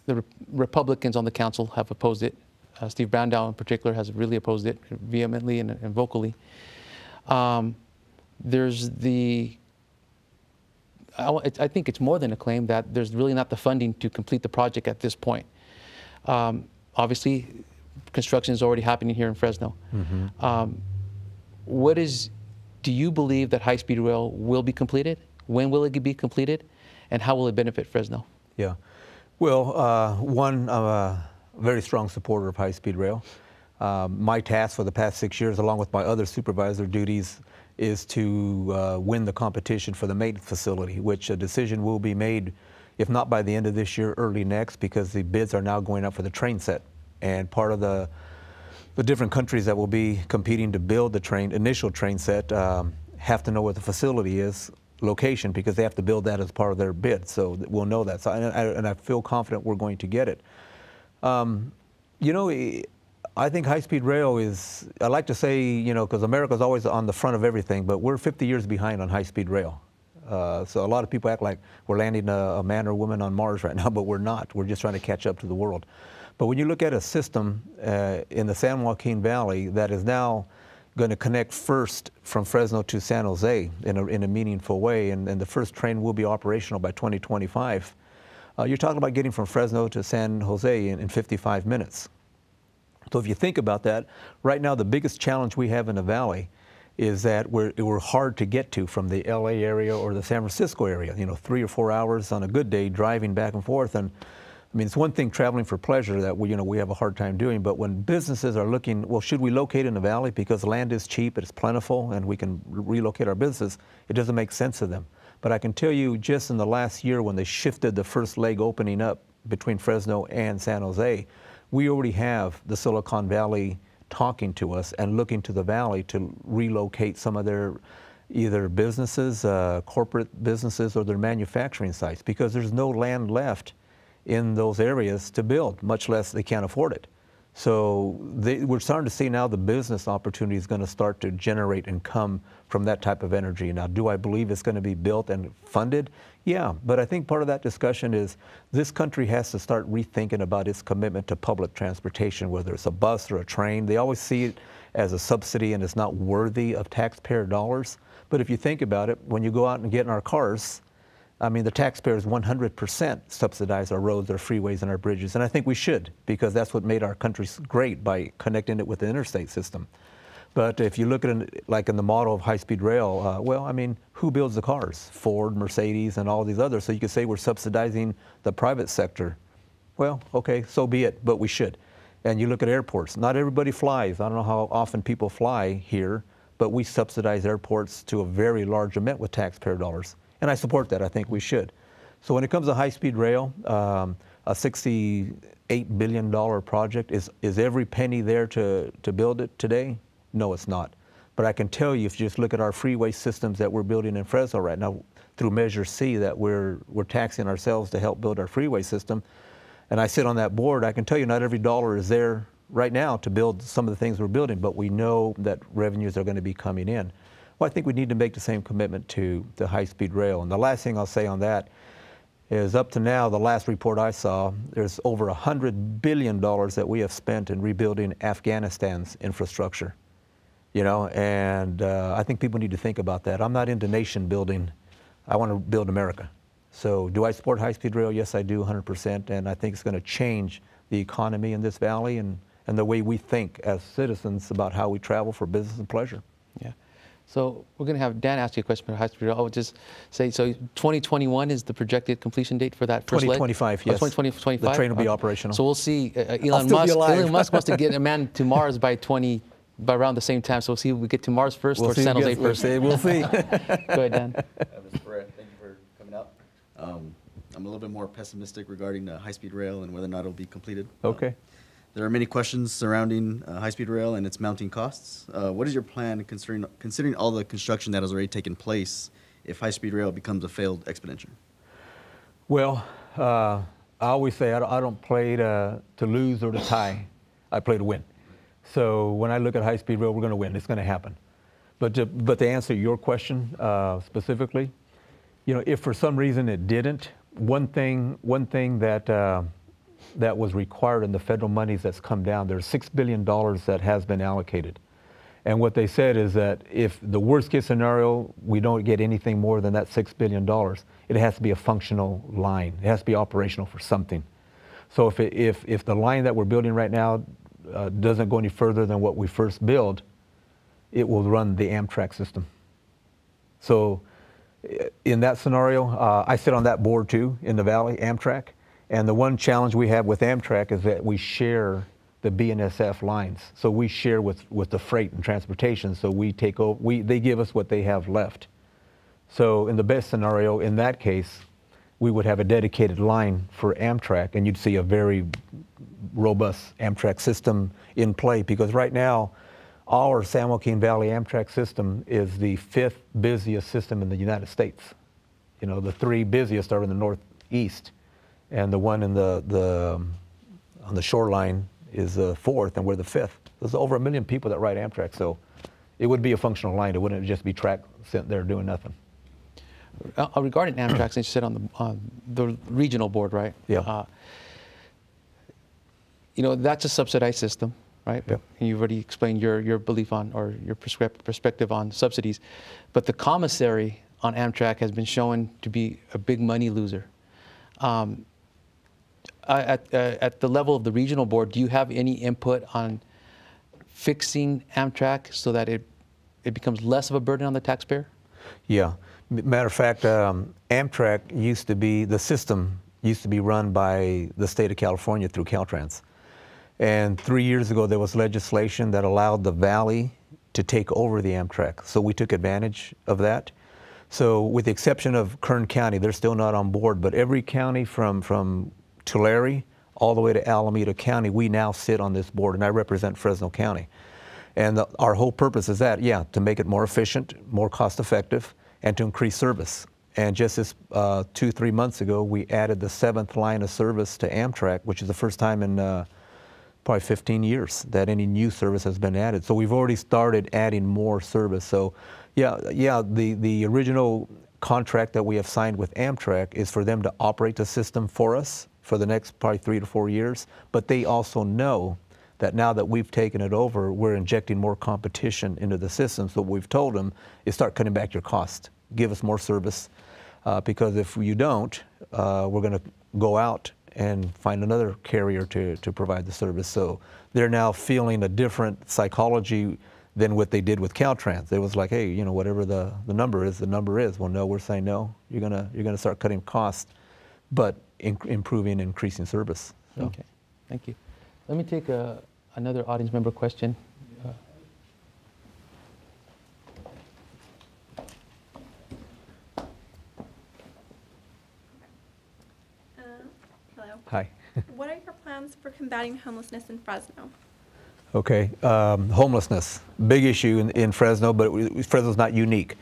the Re Republicans on the council have opposed it. Uh, Steve Brandau in particular has really opposed it vehemently and, and vocally. Um, there's the, I, I, think it's more than a claim that there's really not the funding to complete the project at this point. Um, obviously, construction is already happening here in Fresno. Mm -hmm. um, what is do you believe that high-speed rail will be completed? When will it be completed? And how will it benefit Fresno? Yeah. Well, uh, one, a very strong supporter of high-speed rail. Uh, my task for the past six years, along with my other supervisor duties, is to uh, win the competition for the maintenance facility, which a decision will be made, if not by the end of this year, early next, because the bids are now going up for the train set. And part of the the different countries that will be competing to build the train, initial train set, um, have to know where the facility is, location, because they have to build that as part of their bid. So we'll know that. So, I, and I feel confident we're going to get it. Um, you know, I think high-speed rail is, I like to say, you know, because America's always on the front of everything, but we're 50 years behind on high-speed rail. Uh, so a lot of people act like we're landing a, a man or woman on Mars right now, but we're not. We're just trying to catch up to the world. But when you look at a system uh, in the San Joaquin Valley that is now going to connect first from Fresno to San Jose in a, in a meaningful way, and, and the first train will be operational by 2025, uh, you're talking about getting from Fresno to San Jose in, in 55 minutes. So if you think about that, right now the biggest challenge we have in the valley is that we're, we're hard to get to from the LA area or the San Francisco area. You know, three or four hours on a good day driving back and forth. And I mean, it's one thing traveling for pleasure that we, you know, we have a hard time doing, but when businesses are looking, well, should we locate in the valley because land is cheap, it's plentiful, and we can relocate our business, it doesn't make sense to them. But I can tell you, just in the last year when they shifted the first leg opening up between Fresno and San Jose, we already have the Silicon Valley talking to us and looking to the valley to relocate some of their either businesses, uh, corporate businesses, or their manufacturing sites because there's no land left in those areas to build, much less they can't afford it. So they, we're starting to see now the business opportunity is going to start to generate and come from that type of energy. Now, do I believe it's going to be built and funded? Yeah, but I think part of that discussion is this country has to start rethinking about its commitment to public transportation, whether it's a bus or a train. They always see it as a subsidy and it's not worthy of taxpayer dollars. But if you think about it, when you go out and get in our cars, I mean, the taxpayers 100% subsidize our roads, our freeways, and our bridges. And I think we should, because that's what made our country great by connecting it with the interstate system. But if you look at it like in the model of high-speed rail, uh, well, I mean, who builds the cars? Ford, Mercedes, and all these others. So you could say we're subsidizing the private sector. Well, okay, so be it, but we should. And you look at airports. Not everybody flies. I don't know how often people fly here, but we subsidize airports to a very large amount with taxpayer dollars. And I support that. I think we should. So when it comes to high-speed rail, um, a $68 billion project, is, is every penny there to, to build it today? No, it's not. But I can tell you, if you just look at our freeway systems that we're building in Fresno right now, through Measure C, that we're, we're taxing ourselves to help build our freeway system, and I sit on that board, I can tell you not every dollar is there right now to build some of the things we're building, but we know that revenues are going to be coming in. Well, I think we need to make the same commitment to the high-speed rail. And the last thing I'll say on that is up to now, the last report I saw, there's over $100 billion that we have spent in rebuilding Afghanistan's infrastructure. You know, and uh, I think people need to think about that. I'm not into nation building. I want to build America. So do I support high-speed rail? Yes, I do 100%. And I think it's going to change the economy in this valley and, and the way we think as citizens about how we travel for business and pleasure. Yeah. So we're going to have Dan ask you a question about high-speed rail. I would just say, so 2021 is the projected completion date for that first leg? 2025, Oh, yes. 2025? The train will be Okay. operational. So we'll see. Uh, uh, Elon Musk. Elon Musk wants to get a man to Mars by 20, by around the same time. So we'll see if we get to Mars 1st We'll or see San who Jose gets- we'll first. see. We'll see. Go ahead, Dan. Uh, Mr. Perea, thank you for coming out. Um, I'm a little bit more pessimistic regarding the high-speed rail and whether or not it'll be completed. Okay. Uh, There are many questions surrounding uh, high-speed rail and its mounting costs. Uh, What is your plan considering, considering all the construction that has already taken place if high-speed rail becomes a failed expedition? Well, uh, I always say I don't, I don't play to, to lose or to tie. I play to win. So when I look at high-speed rail, we're going to win. It's going to happen. But to, but to answer your question uh, specifically, you know, if for some reason it didn't, one thing, one thing that, uh, that was required in the federal monies that's come down, there's $6 billion that has been allocated. And what they said is that if the worst case scenario, we don't get anything more than that $6 billion, it has to be a functional line. It has to be operational for something. So if, it, if, if the line that we're building right now uh, doesn't go any further than what we first build, it will run the Amtrak system. So in that scenario, uh, I sit on that board too in the valley, Amtrak. And the one challenge we have with Amtrak is that we share the BNSF lines. So we share with, with the freight and transportation. So we take over, we, they give us what they have left. So in the best scenario, in that case, we would have a dedicated line for Amtrak and you'd see a very robust Amtrak system in play because right now, our San Joaquin Valley Amtrak system is the fifth busiest system in the United States. You know, the three busiest are in the northeast, and the one in the, the um, on the shoreline is the fourth, and we're the fifth. There's over a million people that ride Amtrak, so it would be a functional line. It wouldn't just be track sitting there doing nothing. Uh, uh, regarding Amtrak, since you said on the, on the regional board, right? Yeah. Uh, you know, that's a subsidized system, right? Yeah. And you've already explained your, your belief on, or your perspective on subsidies. But the commissary on Amtrak has been shown to be a big money loser. Um, I- at, uh, at the level of the regional board, do you have any input on fixing Amtrak so that it, it becomes less of a burden on the taxpayer? Yeah. Matter of fact, um, Amtrak used to be, the system used to be run by the state of California through Caltrans. And three years ago, there was legislation that allowed the valley to take over the Amtrak. So we took advantage of that. So, with the exception of Kern County, they're still not on board, but every county from, from Tulare all the way to Alameda County, we now sit on this board, and I represent Fresno County. And the, our whole purpose is that, yeah, to make it more efficient, more cost effective, and to increase service. And just this uh, two, three months ago, we added the seventh line of service to Amtrak, which is the first time in uh, probably 15 years that any new service has been added. So we've already started adding more service. So, yeah, yeah, the, the original contract that we have signed with Amtrak is for them to operate the system for us for the next probably three to four years. But they also know that now that we've taken it over, we're injecting more competition into the system. So what we've told them is start cutting back your cost, give us more service, uh, because if you don't, uh, we're going to go out and find another carrier to, to provide the service. So they're now feeling a different psychology than what they did with Caltrans. It was like, hey, you know, whatever the, the number is, the number is. Well, no, we're saying no. You're gonna you're gonna start cutting costs, but in, improving, increasing service. So. Okay, thank you. Let me take a, another audience member question. Uh, Uh, Hello. Hi. What are your plans for combating homelessness in Fresno? Okay, um, homelessness, big issue in, in Fresno, but it, Fresno's not unique.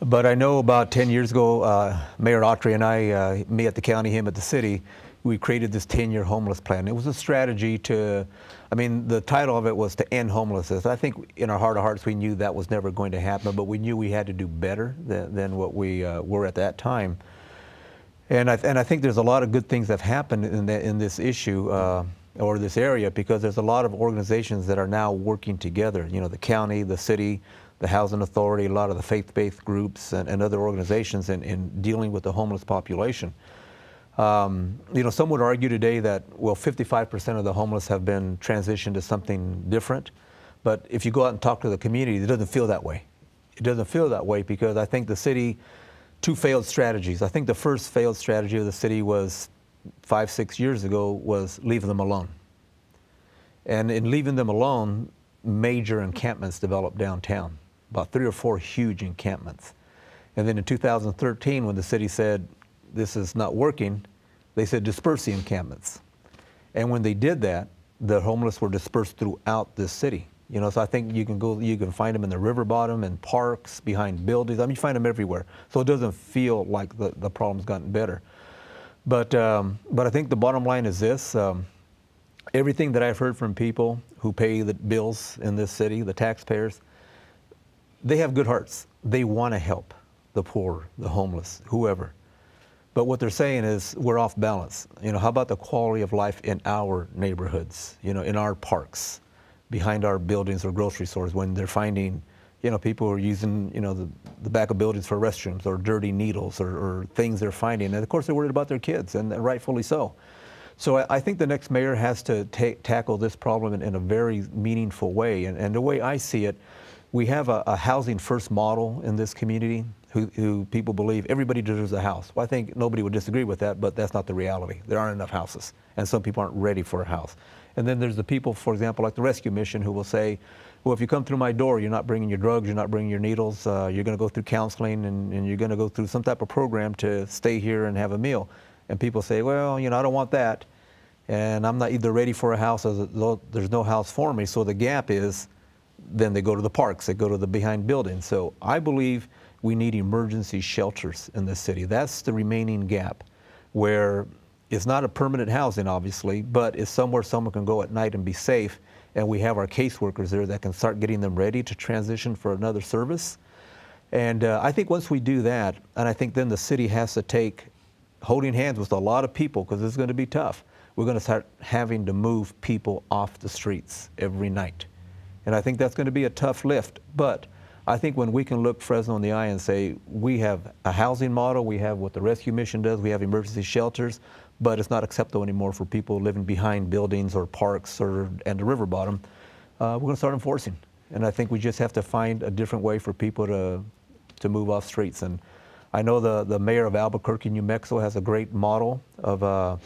But I know about 10 years ago, uh, Mayor Autry and I, uh, me at the county, him at the city, we created this 10-year homeless plan. It was a strategy to, I mean, the title of it was to end homelessness. I think in our heart of hearts we knew that was never going to happen, but we knew we had to do better than, than what we uh, were at that time. And I, and I think there's a lot of good things that have happened in, the, in this issue uh, or this area because there's a lot of organizations that are now working together. You know, the county, the city, the housing authority, a lot of the faith-based groups and, and other organizations in, in dealing with the homeless population. Um, you know, some would argue today that, well, 55% of the homeless have been transitioned to something different. But if you go out and talk to the community, it doesn't feel that way. It doesn't feel that way because I think the city, two failed strategies. I think the first failed strategy of the city was five, six years ago was leave them alone. And in leaving them alone, major encampments developed downtown, about three or four huge encampments. And then in 2013, when the city said, this is not working, they said disperse the encampments. And when they did that, the homeless were dispersed throughout the city. You know, so I think you can go, you can find them in the river bottom, in parks, behind buildings. I mean, you find them everywhere. So it doesn't feel like the, the problem's gotten better. But, um, but I think the bottom line is this. Um, everything that I've heard from people who pay the bills in this city, the taxpayers, they have good hearts. They want to help the poor, the homeless, whoever. But what they're saying is we're off balance. You know, how about the quality of life in our neighborhoods, you know, in our parks, behind our buildings or grocery stores when they're finding, you know, people are using, you know, the, the back of buildings for restrooms or dirty needles or, or things they're finding. And of course they're worried about their kids and rightfully so. So I, I think the next mayor has to ta tackle this problem in, in, a very meaningful way. And, and the way I see it, we have a, a housing first model in this community who, who, people believe everybody deserves a house. Well, I think nobody would disagree with that, but that's not the reality. There aren't enough houses, and some people aren't ready for a house. And then there's the people, for example, like the rescue mission, who will say, well, if you come through my door, you're not bringing your drugs, you're not bringing your needles, uh, you're going to go through counseling, and, and you're going to go through some type of program to stay here and have a meal. And people say, well, you know, I don't want that, and I'm not either ready for a house, or there's no house for me. So the gap is, then they go to the parks, they go to the behind buildings. So I believe we need emergency shelters in the city. That's the remaining gap where it's not a permanent housing, obviously, but it's somewhere someone can go at night and be safe. And we have our caseworkers there that can start getting them ready to transition for another service. And uh, I think once we do that, and I think then the city has to take holding hands with a lot of people because it's going to be tough. We're going to start having to move people off the streets every night. And I think that's going to be a tough lift. But I think when we can look Fresno in the eye and say, we have a housing model, we have what the rescue mission does, we have emergency shelters, but it's not acceptable anymore for people living behind buildings or parks or and the river bottom, uh, we're going to start enforcing. And I think we just have to find a different way for people to, to move off streets. And I know the, the mayor of Albuquerque, New Mexico has a great model of, uh,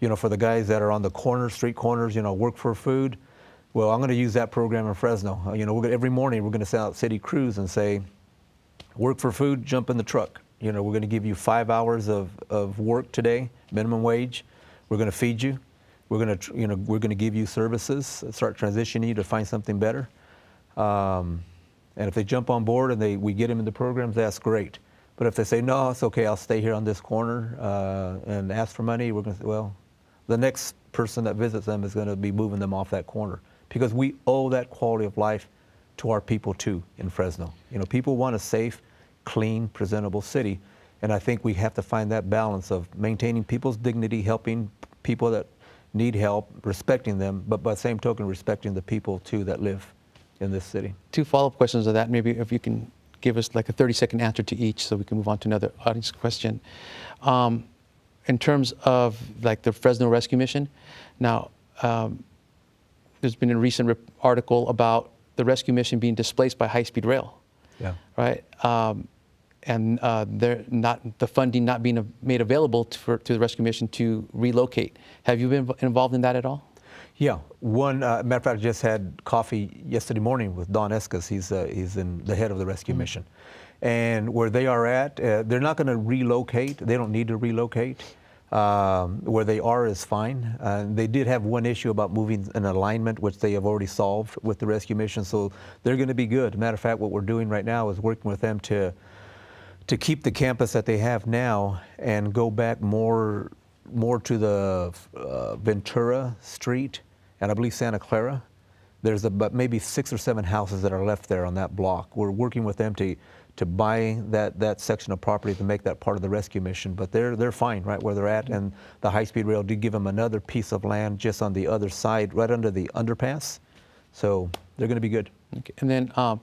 you know, for the guys that are on the corners, street corners, you know, work for food. Well, I'm going to use that program in Fresno. Uh, you know, gonna, every morning we're going to send out city crews and say, work for food, jump in the truck. You know, we're going to give you five hours of, of work today, minimum wage. We're going to feed you. We're going to, you know, we're going to give you services, start transitioning you to find something better. Um, and if they jump on board and they, we get them in the programs, that's great. But if they say, no, it's okay, I'll stay here on this corner uh, and ask for money, we're going to say, well, the next person that visits them is going to be moving them off that corner because we owe that quality of life to our people too in Fresno. You know, people want a safe, clean, presentable city. And I think we have to find that balance of maintaining people's dignity, helping people that need help, respecting them, but by the same token, respecting the people too that live in this city. Two follow-up questions of that. Maybe if you can give us like a 30-second answer to each, so we can move on to another audience question. Um, in terms of like the Fresno Rescue Mission, now um, there's been a recent article about the rescue mission being displaced by high-speed rail, Yeah. right? Um, and uh, they're not the funding not being made available to, for, to the rescue mission to relocate. Have you been involved in that at all? Yeah, one uh, matter of fact, I just had coffee yesterday morning with Don Escas. He's uh, he's in the head of the rescue mission, and where they are at, uh, they're not going to relocate. They don't need to relocate. Um, where they are is fine. Uh, they did have one issue about moving an alignment, which they have already solved with the rescue mission, so they're going to be good. Matter of fact, what we're doing right now is working with them to to keep the campus that they have now and go back more more to the uh, Ventura Street and I believe Santa Clara. There's about maybe six or seven houses that are left there on that block. We're working with them to to buy that, that section of property to make that part of the rescue mission, but they're they're fine right where they're at. And the high-speed rail did give them another piece of land just on the other side, right under the underpass. So they're going to be good. Okay. And then um,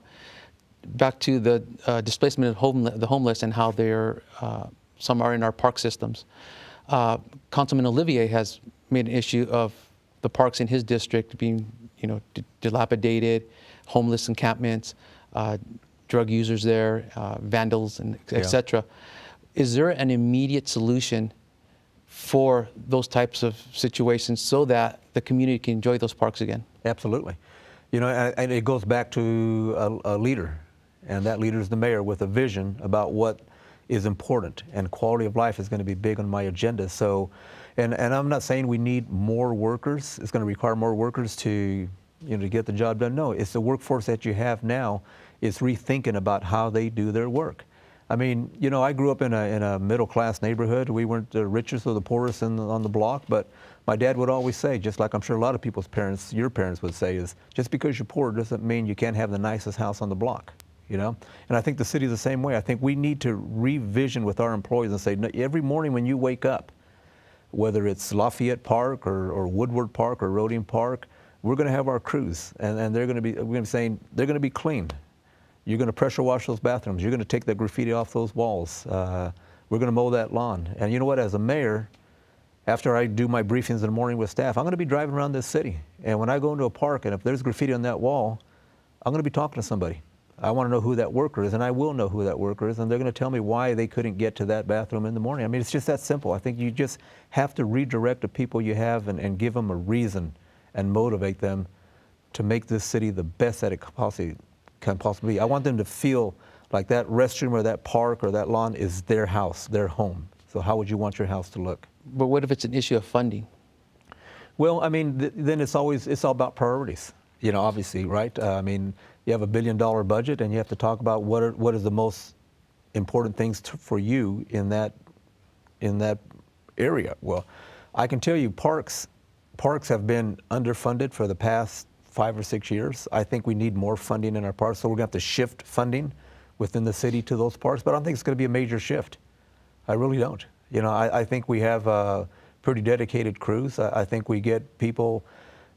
back to the uh, displacement of home, the homeless and how they're, uh, some are in our park systems. Uh, Councilman Olivier has made an issue of the parks in his district being, you know, d- dilapidated, homeless encampments, uh, drug users there, uh, vandals, and et Yeah. cetera. Is there an immediate solution for those types of situations so that the community can enjoy those parks again? Absolutely. You know, and, and it goes back to a, a leader, and that leader is the mayor with a vision about what is important, and quality of life is going to be big on my agenda. So, and, and I'm not saying we need more workers. It's going to require more workers to, you know, to get the job done. No, it's the workforce that you have now. It's rethinking about how they do their work. I mean, you know, I grew up in a, in a middle class neighborhood. We weren't the richest or the poorest in, on the block, but my dad would always say, just like I'm sure a lot of people's parents, your parents would say, is just because you're poor doesn't mean you can't have the nicest house on the block, you know? And I think the city's the same way. I think we need to revision with our employees and say, "No, every morning when you wake up, whether it's Lafayette Park or, or Woodward Park or Roeding Park, we're going to have our crews, and, and they're to be, we're going to be saying, they're going to be clean. You're going to pressure wash those bathrooms. You're going to take the graffiti off those walls. Uh, we're going to mow that lawn. And you know what? As a mayor, after I do my briefings in the morning with staff, I'm going to be driving around this city. And when I go into a park and if there's graffiti on that wall, I'm going to be talking to somebody. I want to know who that worker is, and I will know who that worker is, and they're going to tell me why they couldn't get to that bathroom in the morning. I mean, it's just that simple. I think you just have to redirect the people you have and, and give them a reason and motivate them to make this city the best that it possibly can possibly be. I want them to feel like that restroom or that park or that lawn is their house, their home. So how would you want your house to look? But what if it's an issue of funding? Well, I mean, th- then it's always it's all about priorities. You know, obviously, right? Uh, I mean, you have a billion dollar budget, and you have to talk about what are what is the most important things for you in that in that area. Well, I can tell you, parks parks have been underfunded for the past five or six years. I think we need more funding in our parks, so we're going to have to shift funding within the city to those parks. But I don't think it's going to be a major shift. I really don't. You know, I, I think we have uh, pretty dedicated crews. I, I think we get people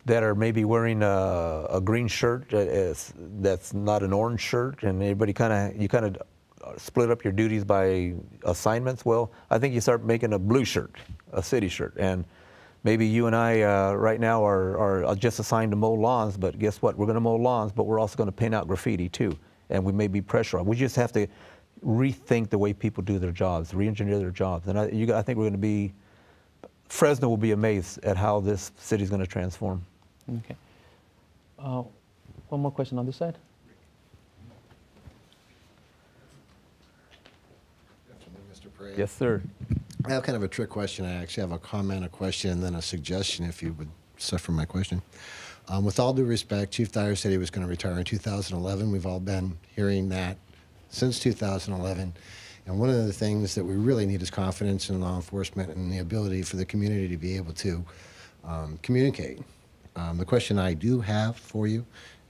that are maybe wearing a, a green shirt that's not an orange shirt, and everybody kind of you kind of split up your duties by assignments. Well, I think you start making a blue shirt, a city shirt, and maybe you and I uh, right now are, are just assigned to mow lawns, but guess what? We're going to mow lawns, but we're also going to paint out graffiti too, and we may be pressure on. We just have to rethink the way people do their jobs, re-engineer their jobs. And I, you, I think we're going to be, Fresno will be amazed at how this city's going to transform. Okay. Uh, One more question on this side? Mr. Perea. Yes, sir. I have kind of a trick question. I actually have a comment, a question, and then a suggestion if you would suffer my question. Um, with all due respect, Chief Dyer said he was going to retire in 2011. We've all been hearing that since 2011. And one of the things that we really need is confidence in law enforcement and the ability for the community to be able to um, communicate. Um, the question I do have for you,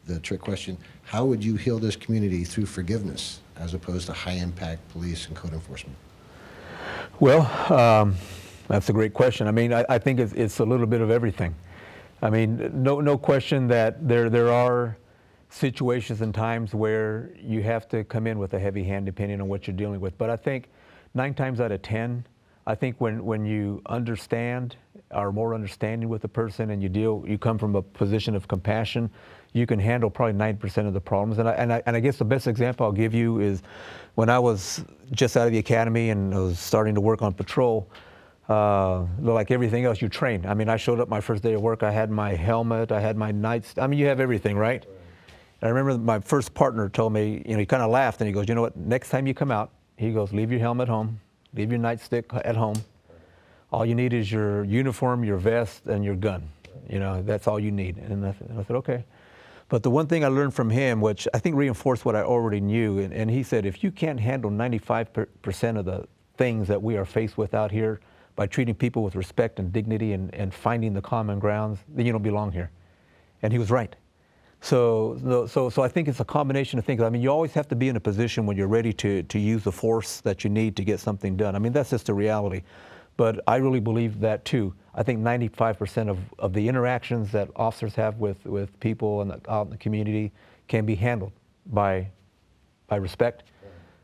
the trick question, how would you heal this community through forgiveness as opposed to high impact police and code enforcement? Well, um, that's a great question. I mean, I, I think it's, it's a little bit of everything. I mean, no, no question that there, there are situations and times where you have to come in with a heavy hand depending on what you're dealing with. But I think nine times out of 10, I think when, when you understand, are more understanding with a person and you deal, you come from a position of compassion, you can handle probably 90% of the problems. And I, and, I, and I guess the best example I'll give you is when I was just out of the academy and I was starting to work on patrol, uh, like everything else, you train. I mean, I showed up my first day of work, I had my helmet, I had my nights, I mean, you have everything, right? And I remember my first partner told me, you know, he kind of laughed and he goes, you know what, next time you come out, he goes, leave your helmet home, leave your nightstick at home. All you need is your uniform, your vest, and your gun. You know, that's all you need. And I, and I said, okay. But the one thing I learned from him, which I think reinforced what I already knew, and, and he said, if you can't handle 95% of the things that we are faced with out here by treating people with respect and dignity and, and finding the common grounds, then you don't belong here. And he was right. So, so, so I think it's a combination of things. I mean, you always have to be in a position when you're ready to, to use the force that you need to get something done. I mean, that's just the reality. But I really believe that too. I think 95% of, of the interactions that officers have with, with people in the, out in the community can be handled by, by respect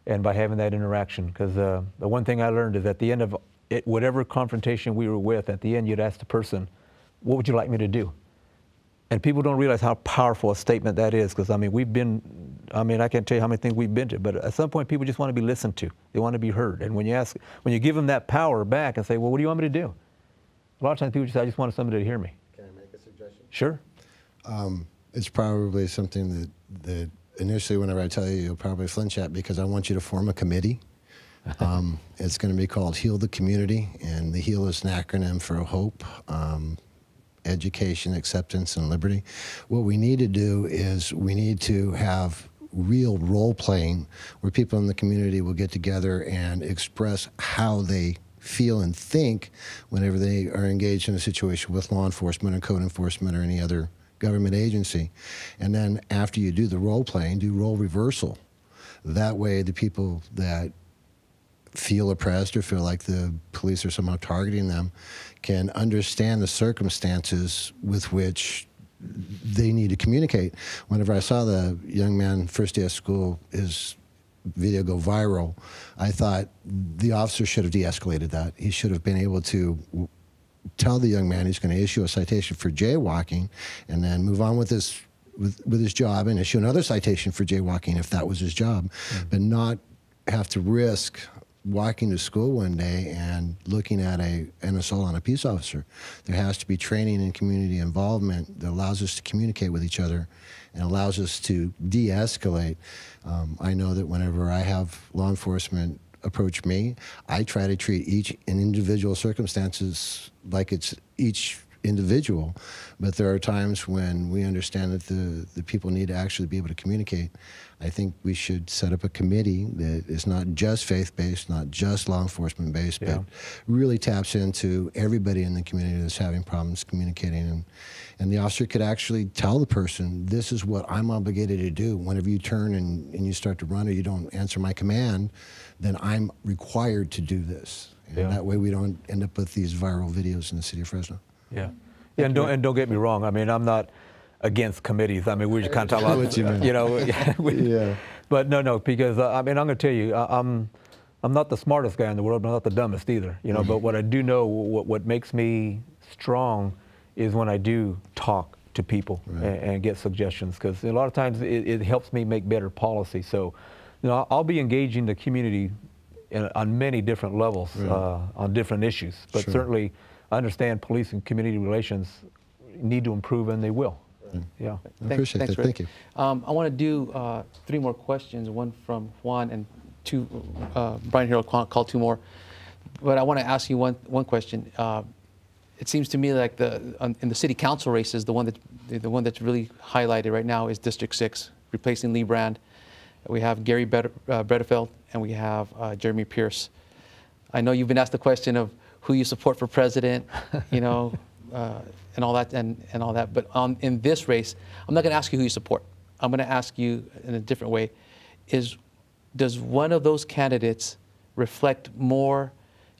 and by having that interaction. Because uh, the one thing I learned is at the end of it, whatever confrontation we were with, at the end you'd ask the person, what would you like me to do? And people don't realize how powerful a statement that is because, I mean, we've been, I mean, I can't tell you how many things we've been to, but at some point people just want to be listened to. They want to be heard. And when you ask, when you give them that power back and say, well, what do you want me to do? A lot of times people just say, I just want somebody to hear me. Can I make a suggestion? Sure. It's probably something that, that initially, whenever I tell you, you'll probably flinch at because I want you to form a committee. Um, it's going to be called Heal the Community, and the HEAL is an acronym for HOPE, um, Education, Acceptance, and Liberty. What we need to do is we need to have real role playing where people in the community will get together and express how they feel and think whenever they are engaged in a situation with law enforcement or code enforcement or any other government agency. And then after you do the role playing, do role reversal. That way, the people that feel oppressed or feel like the police are somehow targeting them can understand the circumstances with which they need to communicate. Whenever I saw the young man first day of school, his video go viral, I thought the officer should have de-escalated that. He should have been able to tell the young man he's going to issue a citation for jaywalking, and then move on with his with, with his job and issue another citation for jaywalking if that was his job, mm-hmm. but not have to risk walking to school one day and looking at a an assault on a peace officer. There has to be training and community involvement that allows us to communicate with each other and allows us to de-escalate. Um, I know that whenever I have law enforcement approach me, I try to treat each in individual circumstances like it's each individual, but there are times when we understand that the, the people need to actually be able to communicate. I think we should set up a committee that is not just faith based, not just law enforcement based, Yeah. but really taps into everybody in the community that's having problems communicating. And, and the officer could actually tell the person, This is what I'm obligated to do. Whenever you turn and, and you start to run or you don't answer my command, then I'm required to do this. And Yeah. that way we don't end up with these viral videos in the city of Fresno. Yeah. Yeah, and don't, and don't get me wrong. I mean, I'm not against committees. I mean, we just kind of talk know about, what you mean. you know, we- Yeah. But no, no, because uh, I mean, I'm going to tell you, I, I'm, I'm not the smartest guy in the world, but I'm not the dumbest either. You know, but what I do know, what, what makes me strong, is when I do talk to people Right. and, and get suggestions. Because a lot of times it, it helps me make better policy. So, You know, I'll be engaging the community in, on many different levels uh, on different issues, but Sure. certainly I understand police and community relations need to improve, and they will. Yeah. I appreciate thanks, that. Thank you. Um, I want to do uh, three more questions, one from Juan and two, uh, Brian here will call, call two more. But I want to ask you one, one question. Uh, it seems to me like the, on, in the city council races, the one, that, the, the one that's really highlighted right now is District 6, replacing Lee Brand. We have Gary Bet- uh, Bredefeld and we have uh, Jeremy Pierce. I know you've been asked the question of who you support for president, you know, uh, and all that, and, and all that. But on, in this race, I'm not going to ask you who you support. I'm going to ask you in a different way: Is does one of those candidates reflect more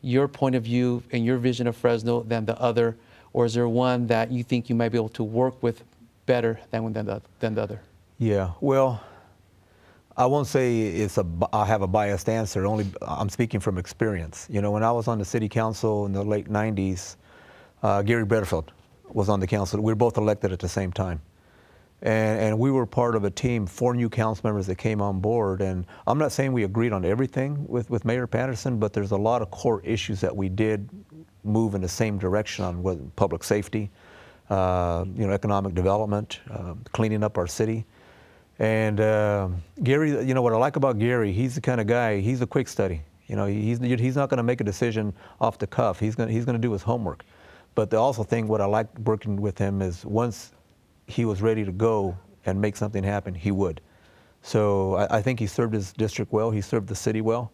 your point of view and your vision of Fresno than the other, or is there one that you think you might be able to work with better than than the, than the other? Yeah. Well, I won't say it's a. I have a biased answer. Only I'm speaking from experience. You know, when I was on the city council in the late '90s, uh, Gary Bredefeld was on the council. We were both elected at the same time, and and we were part of a team, four new council members that came on board. And I'm not saying we agreed on everything with with Mayor Patterson, but there's a lot of core issues that we did move in the same direction on, public safety, uh, you know, economic development, uh, cleaning up our city. And uh, Gary, you know what I like about Gary, he's the kind of guy. He's a quick study. You know, he's he's not going to make a decision off the cuff. He's going he's going to do his homework. But the also thing, what I like working with him is once he was ready to go and make something happen, he would. So I, I think he served his district well. He served the city well.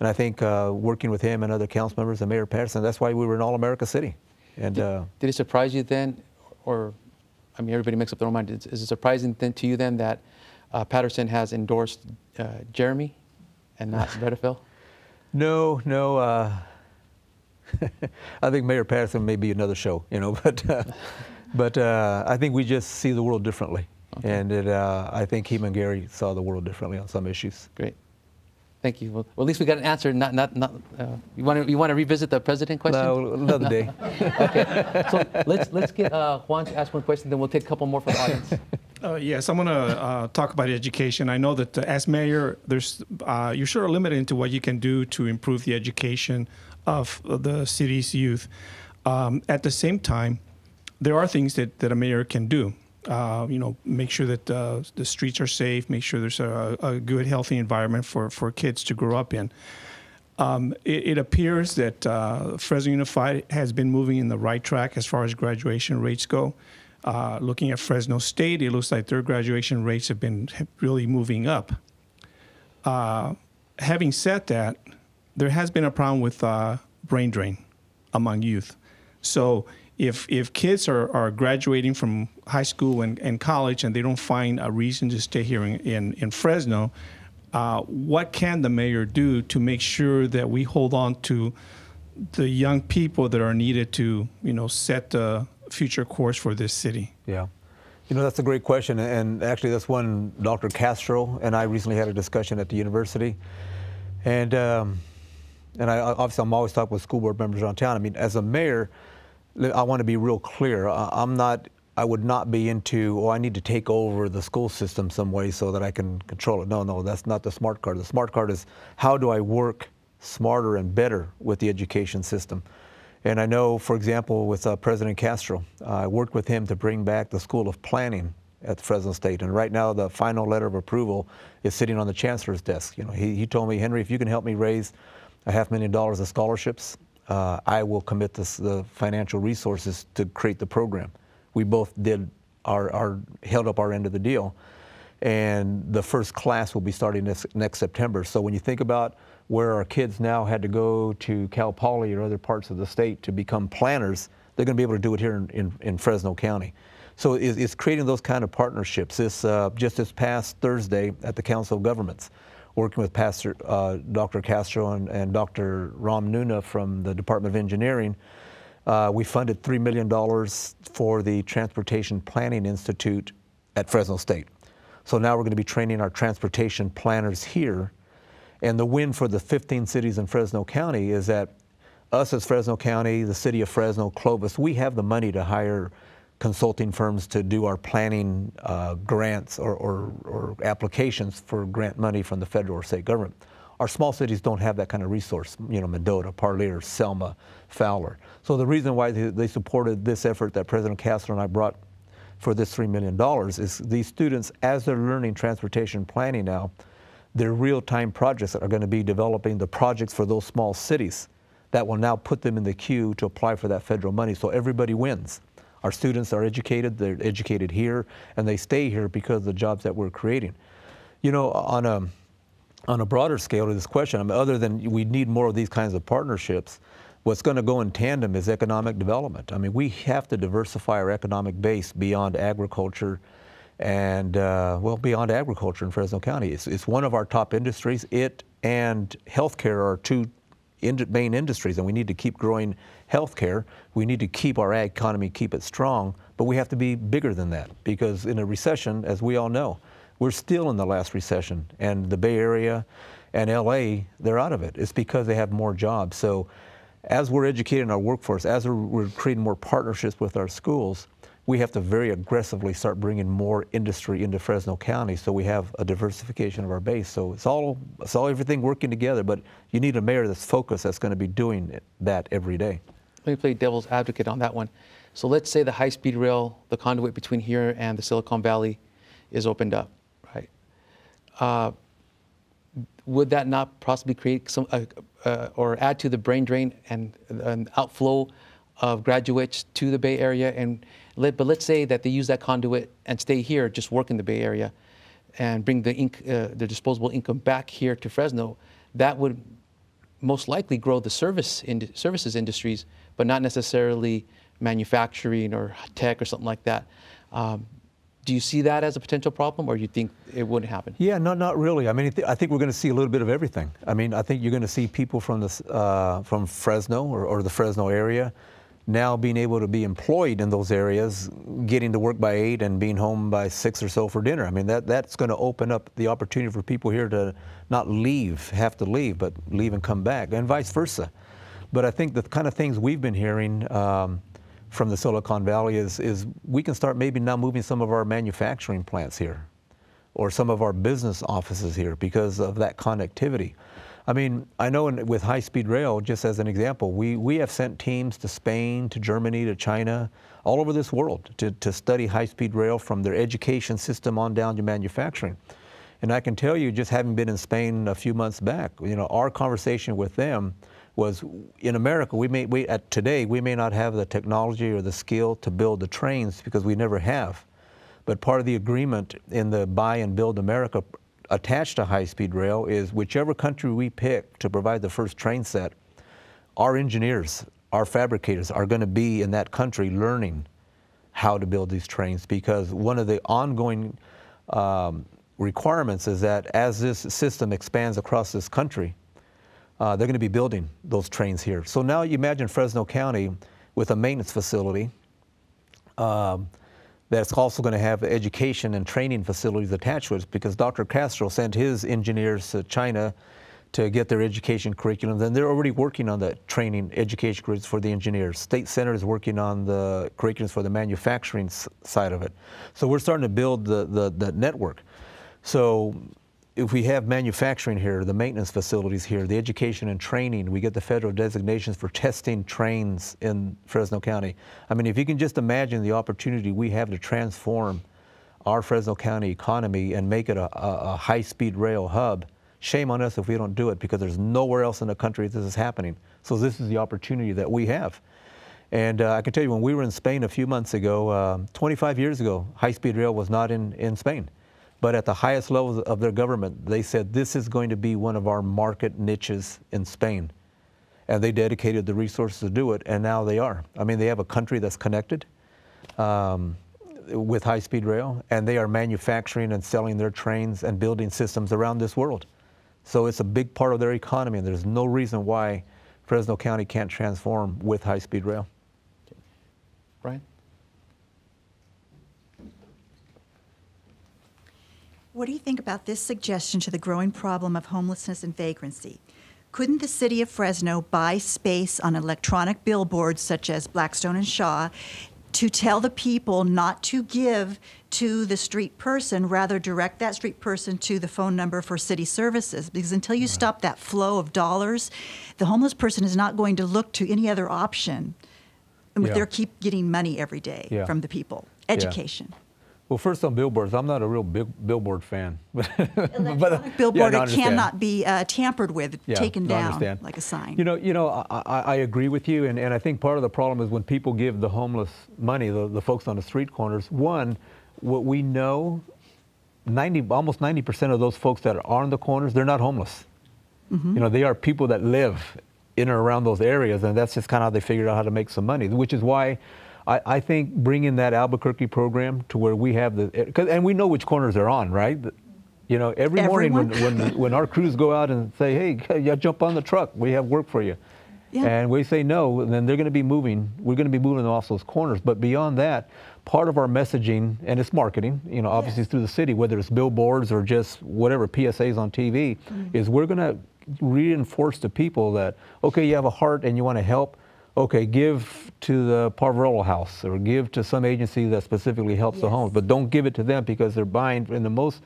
And I think uh, working with him and other council members and Mayor Patterson, that's why we were in All America City. And uh, Did it surprise you then, or, I mean, everybody makes up their own mind. Is, is it surprising then to you then that uh, Patterson has endorsed uh, Jeremy and not Bredefeld? No, no. Uh, I think Mayor Patterson may be another show, you know, but uh, but uh, I think we just see the world differently, and it, uh, I think him and Gary saw the world differently on some issues. Great. Thank you. Well, at least we got an answer. Not, not, not. Uh, you want to, you want to revisit the president question? No, another day. okay. So let's let's get uh, Juan to ask one question, then we'll take a couple more from the audience. Uh, yes, I'm going to uh, talk about education. I know that uh, as mayor, there's uh, you're sort of limited into what you can do to improve the education of the city's youth. Um, at the same time, there are things that, that a mayor can do. Uh, you know, make sure that uh, the streets are safe, make sure there's a, a good, healthy environment for, for kids to grow up in. Um, it, it appears that uh, Fresno Unified has been moving in the right track as far as graduation rates go. Uh, looking at Fresno State, it looks like their graduation rates have been really moving up. Uh, having said that, there has been a problem with uh, brain drain among youth. So if if kids are, are graduating from high school and, and college and they don't find a reason to stay here in, in, in Fresno, uh, what can the mayor do to make sure that we hold on to the young people that are needed to you know set the future course for this city? Yeah. You know, that's a great question. And actually, that's one Dr. Castro and I recently had a discussion at the university. And, um, and I, obviously, I'm always talking with school board members around town. I mean, as a mayor, I want to be real clear. I'm not, I would not be into, oh, I need to take over the school system some way so that I can control it. No, no, that's not the smart card. The smart card is how do I work smarter and better with the education system? And I know, for example, with uh, President Castro, uh, I worked with him to bring back the School of Planning at Fresno State. And right now, the final letter of approval is sitting on the chancellor's desk. You know, he, he told me, Henry, if you can help me raise a half million dollars of scholarships, uh, I will commit this, the financial resources to create the program. We both did our, our held up our end of the deal, and the first class will be starting this next September. So when you think about where our kids now had to go to Cal Poly or other parts of the state to become planners, they're going to be able to do it here in, in, in Fresno County. So it's, it's creating those kind of partnerships. This uh, just this past Thursday at the Council of Governments, working with Pastor uh, Dr. Castro and, and Dr. Ram Nunna from the Department of Engineering, uh, we funded $3 million for the Transportation Planning Institute at Fresno State. So now we're going to be training our transportation planners here. And the win for the 15 cities in Fresno County is that us as Fresno County, the city of Fresno, Clovis, we have the money to hire consulting firms to do our planning uh, grants or, or, or applications for grant money from the federal or state government. Our small cities don't have that kind of resource, you know, Mendota, Parlier, Selma, Fowler. So the reason why they, supported this effort that President Castro and I brought for this $3 million is these students, as they're learning transportation planning now, their real-time projects that are going to be developing the projects for those small cities that will now put them in the queue to apply for that federal money. So everybody wins. Our students are educated, they're educated here, and they stay here because of the jobs that we're creating. You know, on a, on a broader scale to this question, I mean, other than we need more of these kinds of partnerships, what's going to go in tandem is economic development. I mean, we have to diversify our economic base beyond agriculture and, uh, well, beyond agriculture in Fresno County. It's, it's one of our top industries. It and healthcare are two in main industries, and we need to keep growing healthcare. We need to keep our ag economy, keep it strong, but we have to be bigger than that because in a recession, as we all know, we're still in the last recession, and the Bay Area and LA, they're out of it. It's because they have more jobs. So, as we're educating our workforce, as we're, we're creating more partnerships with our schools, we have to very aggressively start bringing more industry into Fresno County so we have a diversification of our base. So it's all, it's all everything working together, but you need a mayor that's focused that's going to be doing that every day. Let me play devil's advocate on that one. So let's say the high-speed rail, the conduit between here and the Silicon Valley is opened up, right? Uh, would that not possibly create some, uh, uh, or add to the brain drain and an outflow of graduates to the Bay Area and let, but let's say that they use that conduit and stay here, just work in the Bay Area, and bring the, inc- uh, the disposable income back here to Fresno. That would most likely grow the service in, services industries, but not necessarily manufacturing or tech or something like that. Um, do you see that as a potential problem, or you think it wouldn't happen? Yeah, no, not really. I mean, I think we're going to see a little bit of everything. I mean, I think you're going to see people from the uh, from Fresno or, or the Fresno area now being able to be employed in those areas, getting to work by eight and being home by six or so for dinner. I mean, that, that's going to open up the opportunity for people here to not leave, have to leave, but leave and come back, and vice versa. But I think the kind of things we've been hearing um, from the Silicon Valley is, is we can start maybe now moving some of our manufacturing plants here or some of our business offices here because of that connectivity. I mean, I know in, with high-speed rail, just as an example, we, we have sent teams to Spain, to Germany, to China, all over this world to, to study high-speed rail from their education system on down to manufacturing. And I can tell you, just having been in Spain a few months back, you know, our conversation with them was in America, we may, we, at today, we may not have the technology or the skill to build the trains because we never have. But part of the agreement in the Buy and Build America attached to high-speed rail is whichever country we pick to provide the first train set, our engineers, our fabricators are going to be in that country learning how to build these trains because one of the ongoing um, requirements is that as this system expands across this country, uh, they're going to be building those trains here. So now you imagine Fresno County with a maintenance facility. Um, that's also going to have education and training facilities attached to it because Dr. Castro sent his engineers to China to get their education curriculum. Then they're already working on the training education curriculums for the engineers. State Center is working on the curriculums for the manufacturing side of it. So we're starting to build the, the, the network. So if we have manufacturing here, the maintenance facilities here, the education and training, we get the federal designations for testing trains in Fresno County. I mean, if you can just imagine the opportunity we have to transform our Fresno County economy and make it a, a, a high-speed rail hub, shame on us if we don't do it because there's nowhere else in the country this is happening. So this is the opportunity that we have. And uh, I can tell you, when we were in Spain a few months ago, uh, 25 years ago, high-speed rail was not in, in Spain. But at the highest levels of their government, they said this is going to be one of our market niches in Spain. And they dedicated the resources to do it, and now they are. I mean, they have a country that's connected um, with high speed rail, and they are manufacturing and selling their trains and building systems around this world. So it's a big part of their economy, and there's no reason why Fresno County can't transform with high speed rail. What do you think about this suggestion to the growing problem of homelessness and vagrancy? Couldn't the city of Fresno buy space on electronic billboards such as Blackstone and Shaw to tell the people not to give to the street person, rather direct that street person to the phone number for city services. Because until you stop that flow of dollars, the homeless person is not going to look to any other option. Yeah. They're keep getting money every day Yeah. from the people. Education. Well, first on billboards, I'm not a real big billboard fan. but, Electronic billboard, yeah, no, I it understand. cannot be uh, tampered with, Yeah, taken down like a sign. You know, you know, I, I, agree with you, and, and I think part of the problem is when people give the homeless money, the, the folks on the street corners. One, what we know, 90, almost 90 percent of those folks that are on the corners, they're not homeless. Mm-hmm. You know, they are people that live in or around those areas, and that's just kind of how they figured out how to make some money. Which is why I, I think bringing that Albuquerque program to where we have the, eh, 'cause- and we know which corners they're on, right? You know, every morning when, when when our crews go out and say, "Hey, yeah, jump on the truck. We have work for you," Yeah. and we say no, then they're going to be moving. We're going to be moving them off those corners. But beyond that, part of our messaging and it's marketing. You know, obviously through the city, whether it's billboards or just whatever PSAs on TV, mm-hmm. is we're going to reinforce to people that okay, you have a heart and you want to help. Okay, give to the Poverello House or give to some agency that specifically helps the homeless, but don't give it to them because they're buying in the most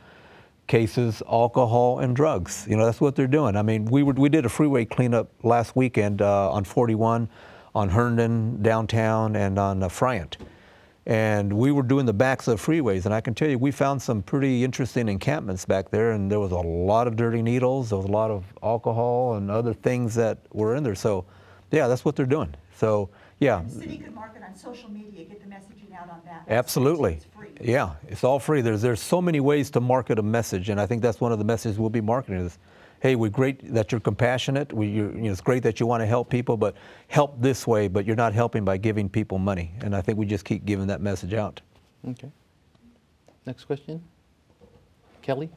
cases alcohol and drugs. You know, that's what they're doing. I mean, we were, we did a freeway cleanup last weekend uh, on 41, on Herndon downtown, and on uh, Friant. And we were doing the backs of freeways, and I can tell you, we found some pretty interesting encampments back there, and there was a lot of dirty needles, there was a lot of alcohol and other things that were in there. So, yeah, that's what they're doing. So, yeah, The city could market on social media, get the messaging out on that. Absolutely. Yeah, it's all free. There's there's so many ways to market a message, and I think that's one of the messages we'll be marketing is, hey, we're great that you're compassionate. We, you're, you know, it's great that you want to help people, but help this way. But you're not helping by giving people money, and I think we just keep giving that message out. Okay. Next question. Kelly?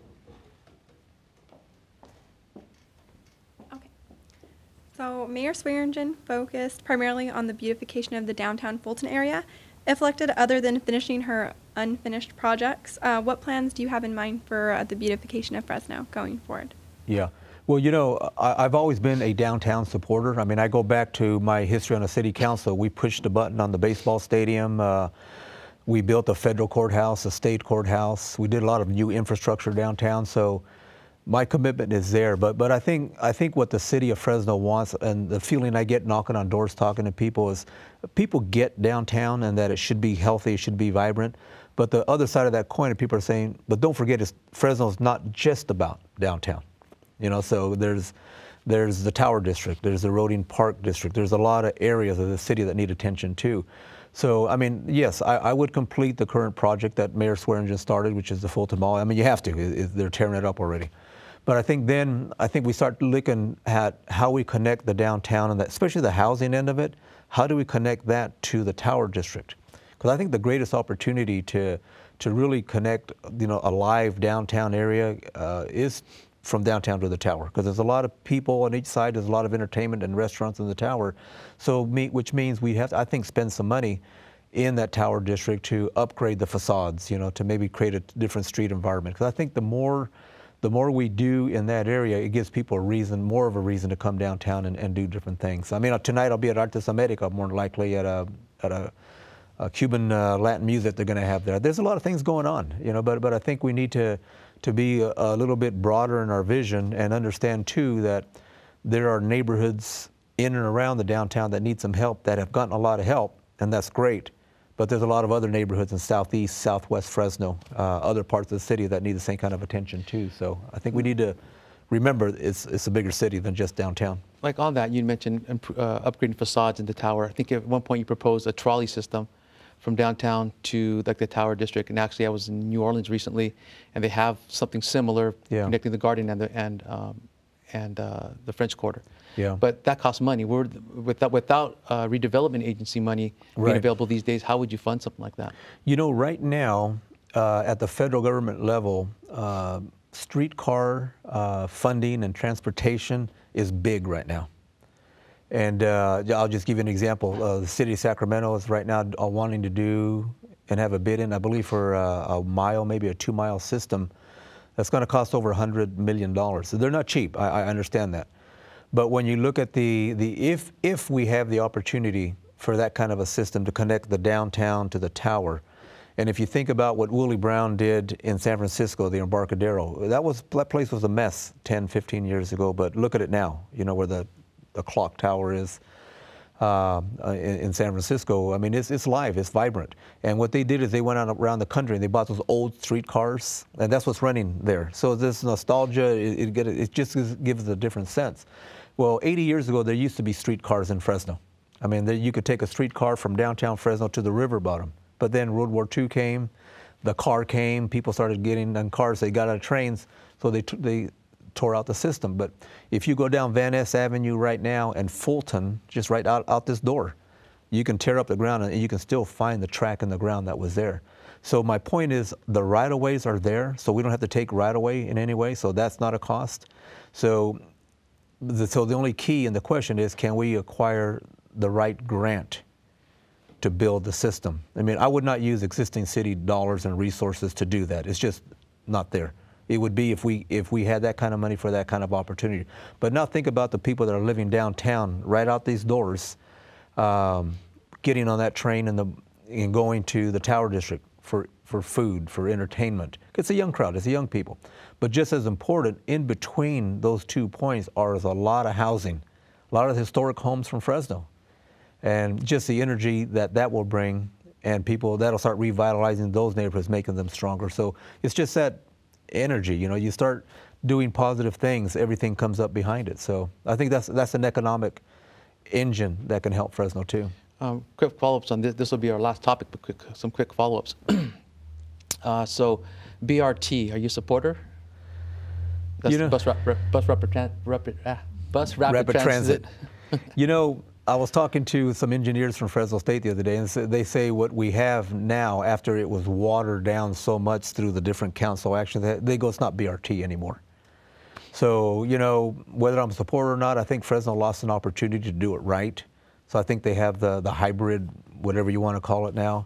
So Mayor Swearengin focused primarily on the beautification of the downtown Fulton area. If elected, other than finishing her unfinished projects, uh, what plans do you have in mind for uh, the beautification of Fresno going forward? Yeah. Well, you know, I, I've always been a downtown supporter. I mean, I go back to my history on the city council. We pushed the button on the baseball stadium. Uh, we built a federal courthouse, a state courthouse. We did a lot of new infrastructure downtown. So my commitment is there. But but I think I think what the city of Fresno wants, and the feeling I get knocking on doors, talking to people, is people get downtown and that it should be healthy, it should be vibrant. But the other side of that coin, people are saying, but don't forget, is Fresno's not just about downtown. You know, so there's there's the Tower District, there's the Roeding Park District, there's a lot of areas of the city that need attention too. So, I mean, yes, I, I would complete the current project that Mayor Swearengin started, which is the Fulton Mall. I mean, you have to; it- it- they're tearing it up already. But I think then I think we start looking at how we connect the downtown and that, especially the housing end of it. How do we connect that to the Tower District? Because I think the greatest opportunity to to really connect, you know, a live downtown area uh, is from downtown to the tower. Because there's a lot of people on each side. There's a lot of entertainment and restaurants in the tower. So, me, which means we have to, I think, spend some money in that tower district to upgrade the facades. You know, to maybe create a different street environment. Because I think the more the more we do in that area, it gives people a reason, more of a reason to come downtown and, and do different things. I mean, uh, tonight I'll be at Artes America, more than likely at a at a, a Cuban uh, Latin music they're going to have there. There's a lot of things going on, you know, but but I think we need to to be a, a little bit broader in our vision and understand too that there are neighborhoods in and around the downtown that need some help that have gotten a lot of help, and that's great. But there's a lot of other neighborhoods in southeast, southwest Fresno, uh, other parts of the city that need the same kind of attention too. So I think we need to remember it's, it's a bigger city than just downtown. Like on that, you mentioned uh, upgrading facades in the tower. I think at one point you proposed a trolley system from downtown to like the Tower District. And actually, I was in New Orleans recently, and they have something similar Yeah. connecting the Garden and the and um, and uh, the French Quarter. Yeah. But that costs money. We're, without without uh, redevelopment agency money being available these days, how would you fund something like that? You know, right now, uh, at the federal government level, uh, streetcar uh, funding and transportation is big right now. And uh, I'll just give you an example. Uh, the city of Sacramento is right now uh, wanting to do and have a bid in, I believe, for uh, a mile, maybe a two mile system that's going to cost over $100 million. So they're not cheap, I, I understand that. But when you look at the, the if, if we have the opportunity for that kind of a system to connect the downtown to the tower. And if you think about what Willie Brown did in San Francisco, the Embarcadero, that was that place was a mess 10, 15 years ago. But look at it now. You know where the, the clock tower is uh, in, in San Francisco. I mean, it's, it's live, it's vibrant. And what they did is they went on around the country and they bought those old streetcars, and that's what's running there. So this nostalgia, it, it, get, it just gives a different sense. Well, 80 years ago, there used to be streetcars in Fresno. I mean, you could take a streetcar from downtown Fresno to the river bottom. But then World War II came, the car came, people started getting on cars, they got on trains, so they, they tore out the system. But if you go down Van Ness Avenue right now and Fulton, just right out, out this door, you can tear up the ground and you can still find the track in the ground that was there. So my point is the right of ways are there, so we don't have to take right of way in any way, so that's not a cost. So the, so the only key in the question is can we acquire the right grant to build the system? I mean, I would not use existing city dollars and resources to do that. It's just not there. It would be if we if we had that kind of money for that kind of opportunity. But now think about the people that are living downtown, right out these doors, um, getting on that train and the and going to the Tower District for for food, for entertainment. It's a young crowd. It's the young people. But just as important, in between those two points are a lot of housing, a lot of historic homes from Fresno and just the energy that that will bring and people that'll start revitalizing those neighborhoods making them stronger so it's just that energy you know you start doing positive things everything comes up behind it so i think that's that's an economic engine that can help fresno too Um, quick follow-ups on this. This will be our last topic, but quick, some quick follow-ups. uh, so, BRT, are you a supporter? That's You know- bus, rap, rap- bus rapid, tran- rapid, ah, bus rapid, rapid transit. you know, I was talking to some engineers from Fresno State the other day, and they say what we have now, after it was watered down so much through the different council actions, they- they go, it's not BRT anymore. So, you know, whether I'm a supporter or not, I think Fresno lost an opportunity to do it right. So I think they have the, the hybrid, whatever you want to call it now.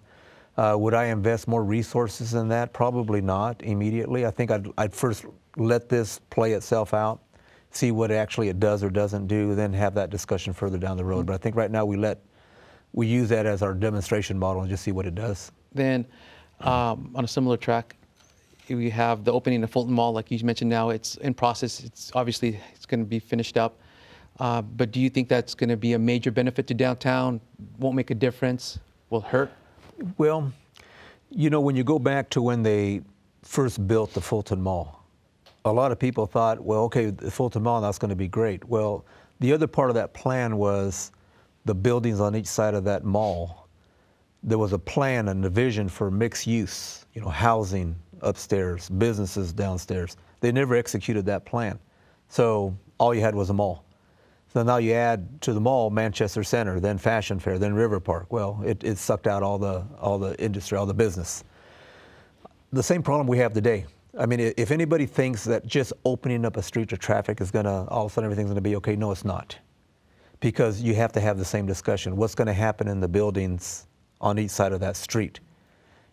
Uh, would I invest more resources in that? Probably not immediately. I think I'd, I'd first let this play itself out, see what actually it does or doesn't do, then have that discussion further down the road. But I think right now we let, we use that as our demonstration model and just see what it does. Then, um, on a similar track, we have the opening of Fulton Mall, like you mentioned. Now it's in process. It's obviously it's going to be finished up. Uh, but do you think that's going to be a major benefit to downtown? Won't make a difference? Will hurt? Well, you know, when you go back to when they first built the Fulton Mall, a lot of people thought, well, okay, the Fulton Mall, that's going to be great. Well, the other part of that plan was the buildings on each side of that mall. There was a plan and a vision for mixed use, you know, housing upstairs, businesses downstairs. They never executed that plan. So all you had was a mall. So now you add to the mall Manchester Center, then Fashion Fair, then River Park. Well, it, it sucked out all the all the industry, all the business. The same problem we have today. I mean, if anybody thinks that just opening up a street to traffic is gonna all of a sudden everything's gonna be okay, no, it's not. Because you have to have the same discussion. What's gonna happen in the buildings on each side of that street?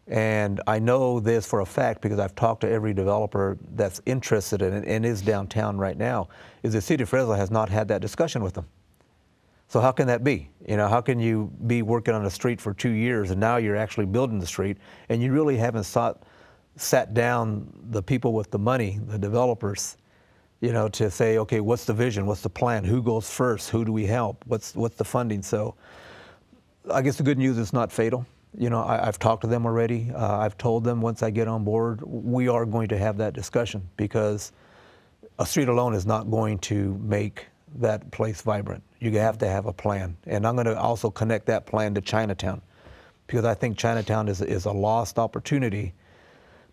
And I know this for a fact because I've talked to every developer that's interested in it and is downtown right now, is the city of Fresno has not had that discussion with them. So how can that be? You know, how can you be working on a street for two years and now you're actually building the street and you really haven't sought, sat down the people with the money, the developers, you know, to say, okay, what's the vision? What's the plan? Who goes first? Who do we help? What's what's the funding? So I guess the good news is not fatal. You know, I, I've talked to them already. Uh, I've told them once I get on board, we are going to have that discussion because a street alone is not going to make that place vibrant. You have to have a plan. And I'm going to also connect that plan to Chinatown because I think Chinatown is, is a lost opportunity.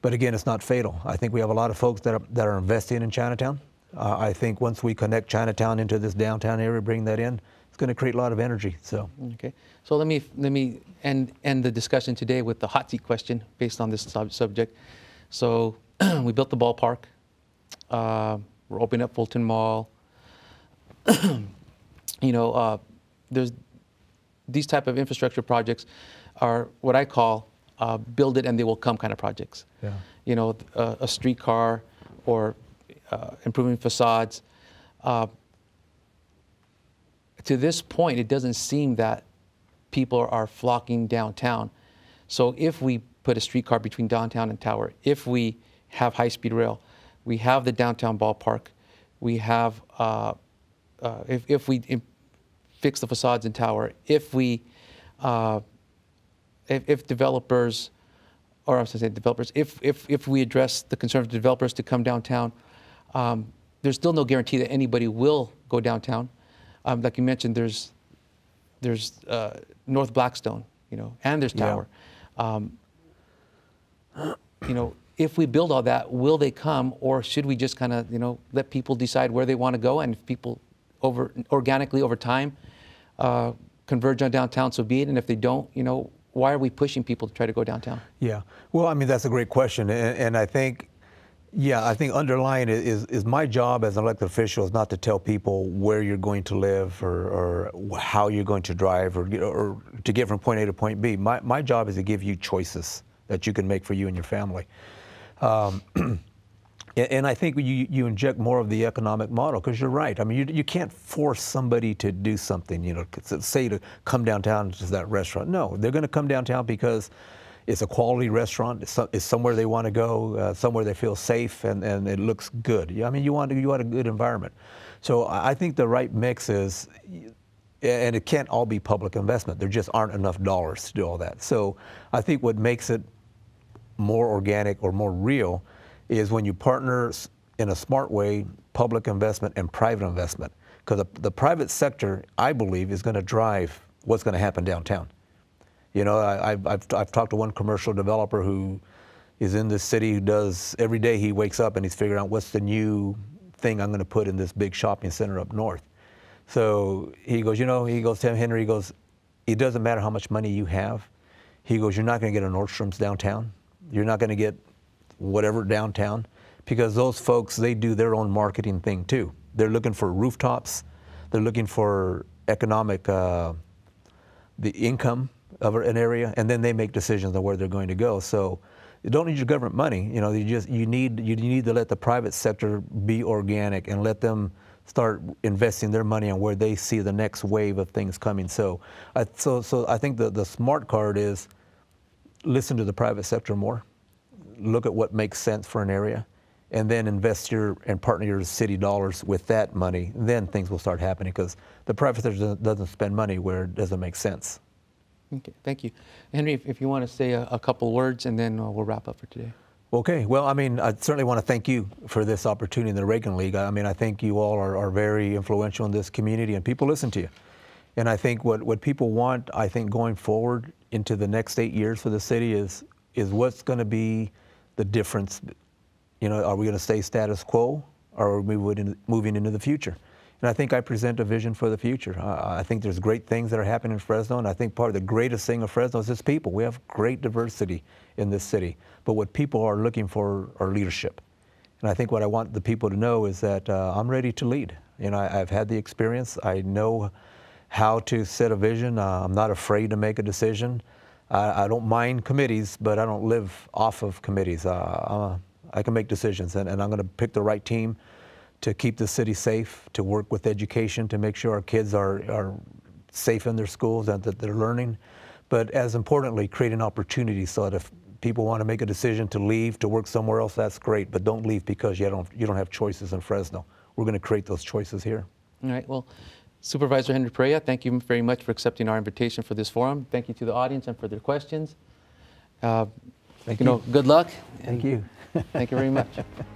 But again, it's not fatal. I think we have a lot of folks that are, that are investing in Chinatown. Uh, I think once we connect Chinatown into this downtown area, bring that in, it's going to create a lot of energy. So. Okay. So let me let me end end the discussion today with the hot seat question based on this sub- subject. So we built the ballpark. Uh, we're opening up Fulton Mall. you know, uh, there's these type of infrastructure projects are what I call uh, build it and they will come kind of projects. Yeah. You know, a, a streetcar or uh, improving facades. To this point, it doesn't seem that people are flocking downtown. So if we put a streetcar between downtown and Tower, if we have high-speed rail, we have the downtown ballpark, we have, uh, uh, if, if we fix the facades in Tower, if we, uh, if, if developers, or I was going to say developers, if, if, if we address the concerns of developers to come downtown, um, there's still no guarantee that anybody will go downtown. Um, like you mentioned, there's, there's uh, North Blackstone, you know, and there's Yeah. Tower. Um, you know, if we build all that, will they come, or should we just kind of, you know, let people decide where they want to go, and if people over organically over time uh, converge on downtown, so be it. And if they don't, you know, why are we pushing people to try to go downtown? Yeah. Well, I mean, that's a great question. And, and I think, yeah, I think underlying is, is my job as an elected official is not to tell people where you're going to live or, or how you're going to drive or, or to get from point A to point B. My, my job is to give you choices that you can make for you and your family. Um, and- and I think you, you inject more of the economic model because you're right. I mean, you, you can't force somebody to do something, you know, say to come downtown to that restaurant. No, they're going to come downtown because it's a quality restaurant. It's, it's somewhere they want to go, uh, somewhere they feel safe, and, and it looks good. I mean, you want, you want a good environment. So I I think the right mix is, and it can't all be public investment. There just aren't enough dollars to do all that. So I think what makes it more organic or more real is when you partner in a smart way public investment and private investment because the, the private sector i believe is going to drive what's going to happen downtown you know I, I've, I've, I've talked to one commercial developer who is in this city who does every day he wakes up and he's figuring out what's the new thing i'm going to put in this big shopping center up north so he goes, you know, he goes, Tim Henry, he goes, it doesn't matter how much money you have. He goes, you're not going to get a Nordstrom's downtown. You're not going to get whatever downtown because those folks, they do their own marketing thing too. They're looking for rooftops. They're looking for economic, uh, the income of an area, and then they make decisions on where they're going to go. So you don't need your government money. You know, you just you need you need to let the private sector be organic and let them start investing their money on where they see the next wave of things coming. So, I, so so I think the the smart card is listen to the private sector more, look at what makes sense for an area, and then invest your and partner your city dollars with that money. Then things will start happening because the private sector doesn't, doesn't spend money where it doesn't make sense. Okay, thank you. Henry, if, if you want to say a, a couple words, and then uh, we'll wrap up for today. Okay, well, I mean, I certainly want to thank you for this opportunity in the Reagan League. I mean, I think you all are, are very influential in this community and people listen to you. And I think what, what people want, I think, going forward into the next eight years for the city is, is what's going to be the difference. You know, are we going to stay status quo or are we moving moving into the future? And I think I present a vision for the future. I, I think there's great things that are happening in Fresno, and I think part of the greatest thing of Fresno is its people. We have great diversity in this city, but what people are looking for are leadership. And I think what I want the people to know is that uh, I'm ready to lead. You know, I, I've had the experience. I know how to set a vision. Uh, I'm not afraid to make a decision. I, I don't mind committees, but I don't live off of committees. Uh, I can make decisions, and, and I'm going to pick the right team to keep the city safe, to work with education, to make sure our kids are, are safe in their schools and that they're learning. But as importantly, creating opportunities so that if people want to make a decision to leave, to work somewhere else, that's great. But don't leave because you don't, you don't have choices in Fresno. We're going to create those choices here. All right, well, Supervisor Henry Perea, thank you very much for accepting our invitation for this forum. Thank you to the audience and for their questions. Uh, Thank you know, good luck. Thank you. Thank you very much.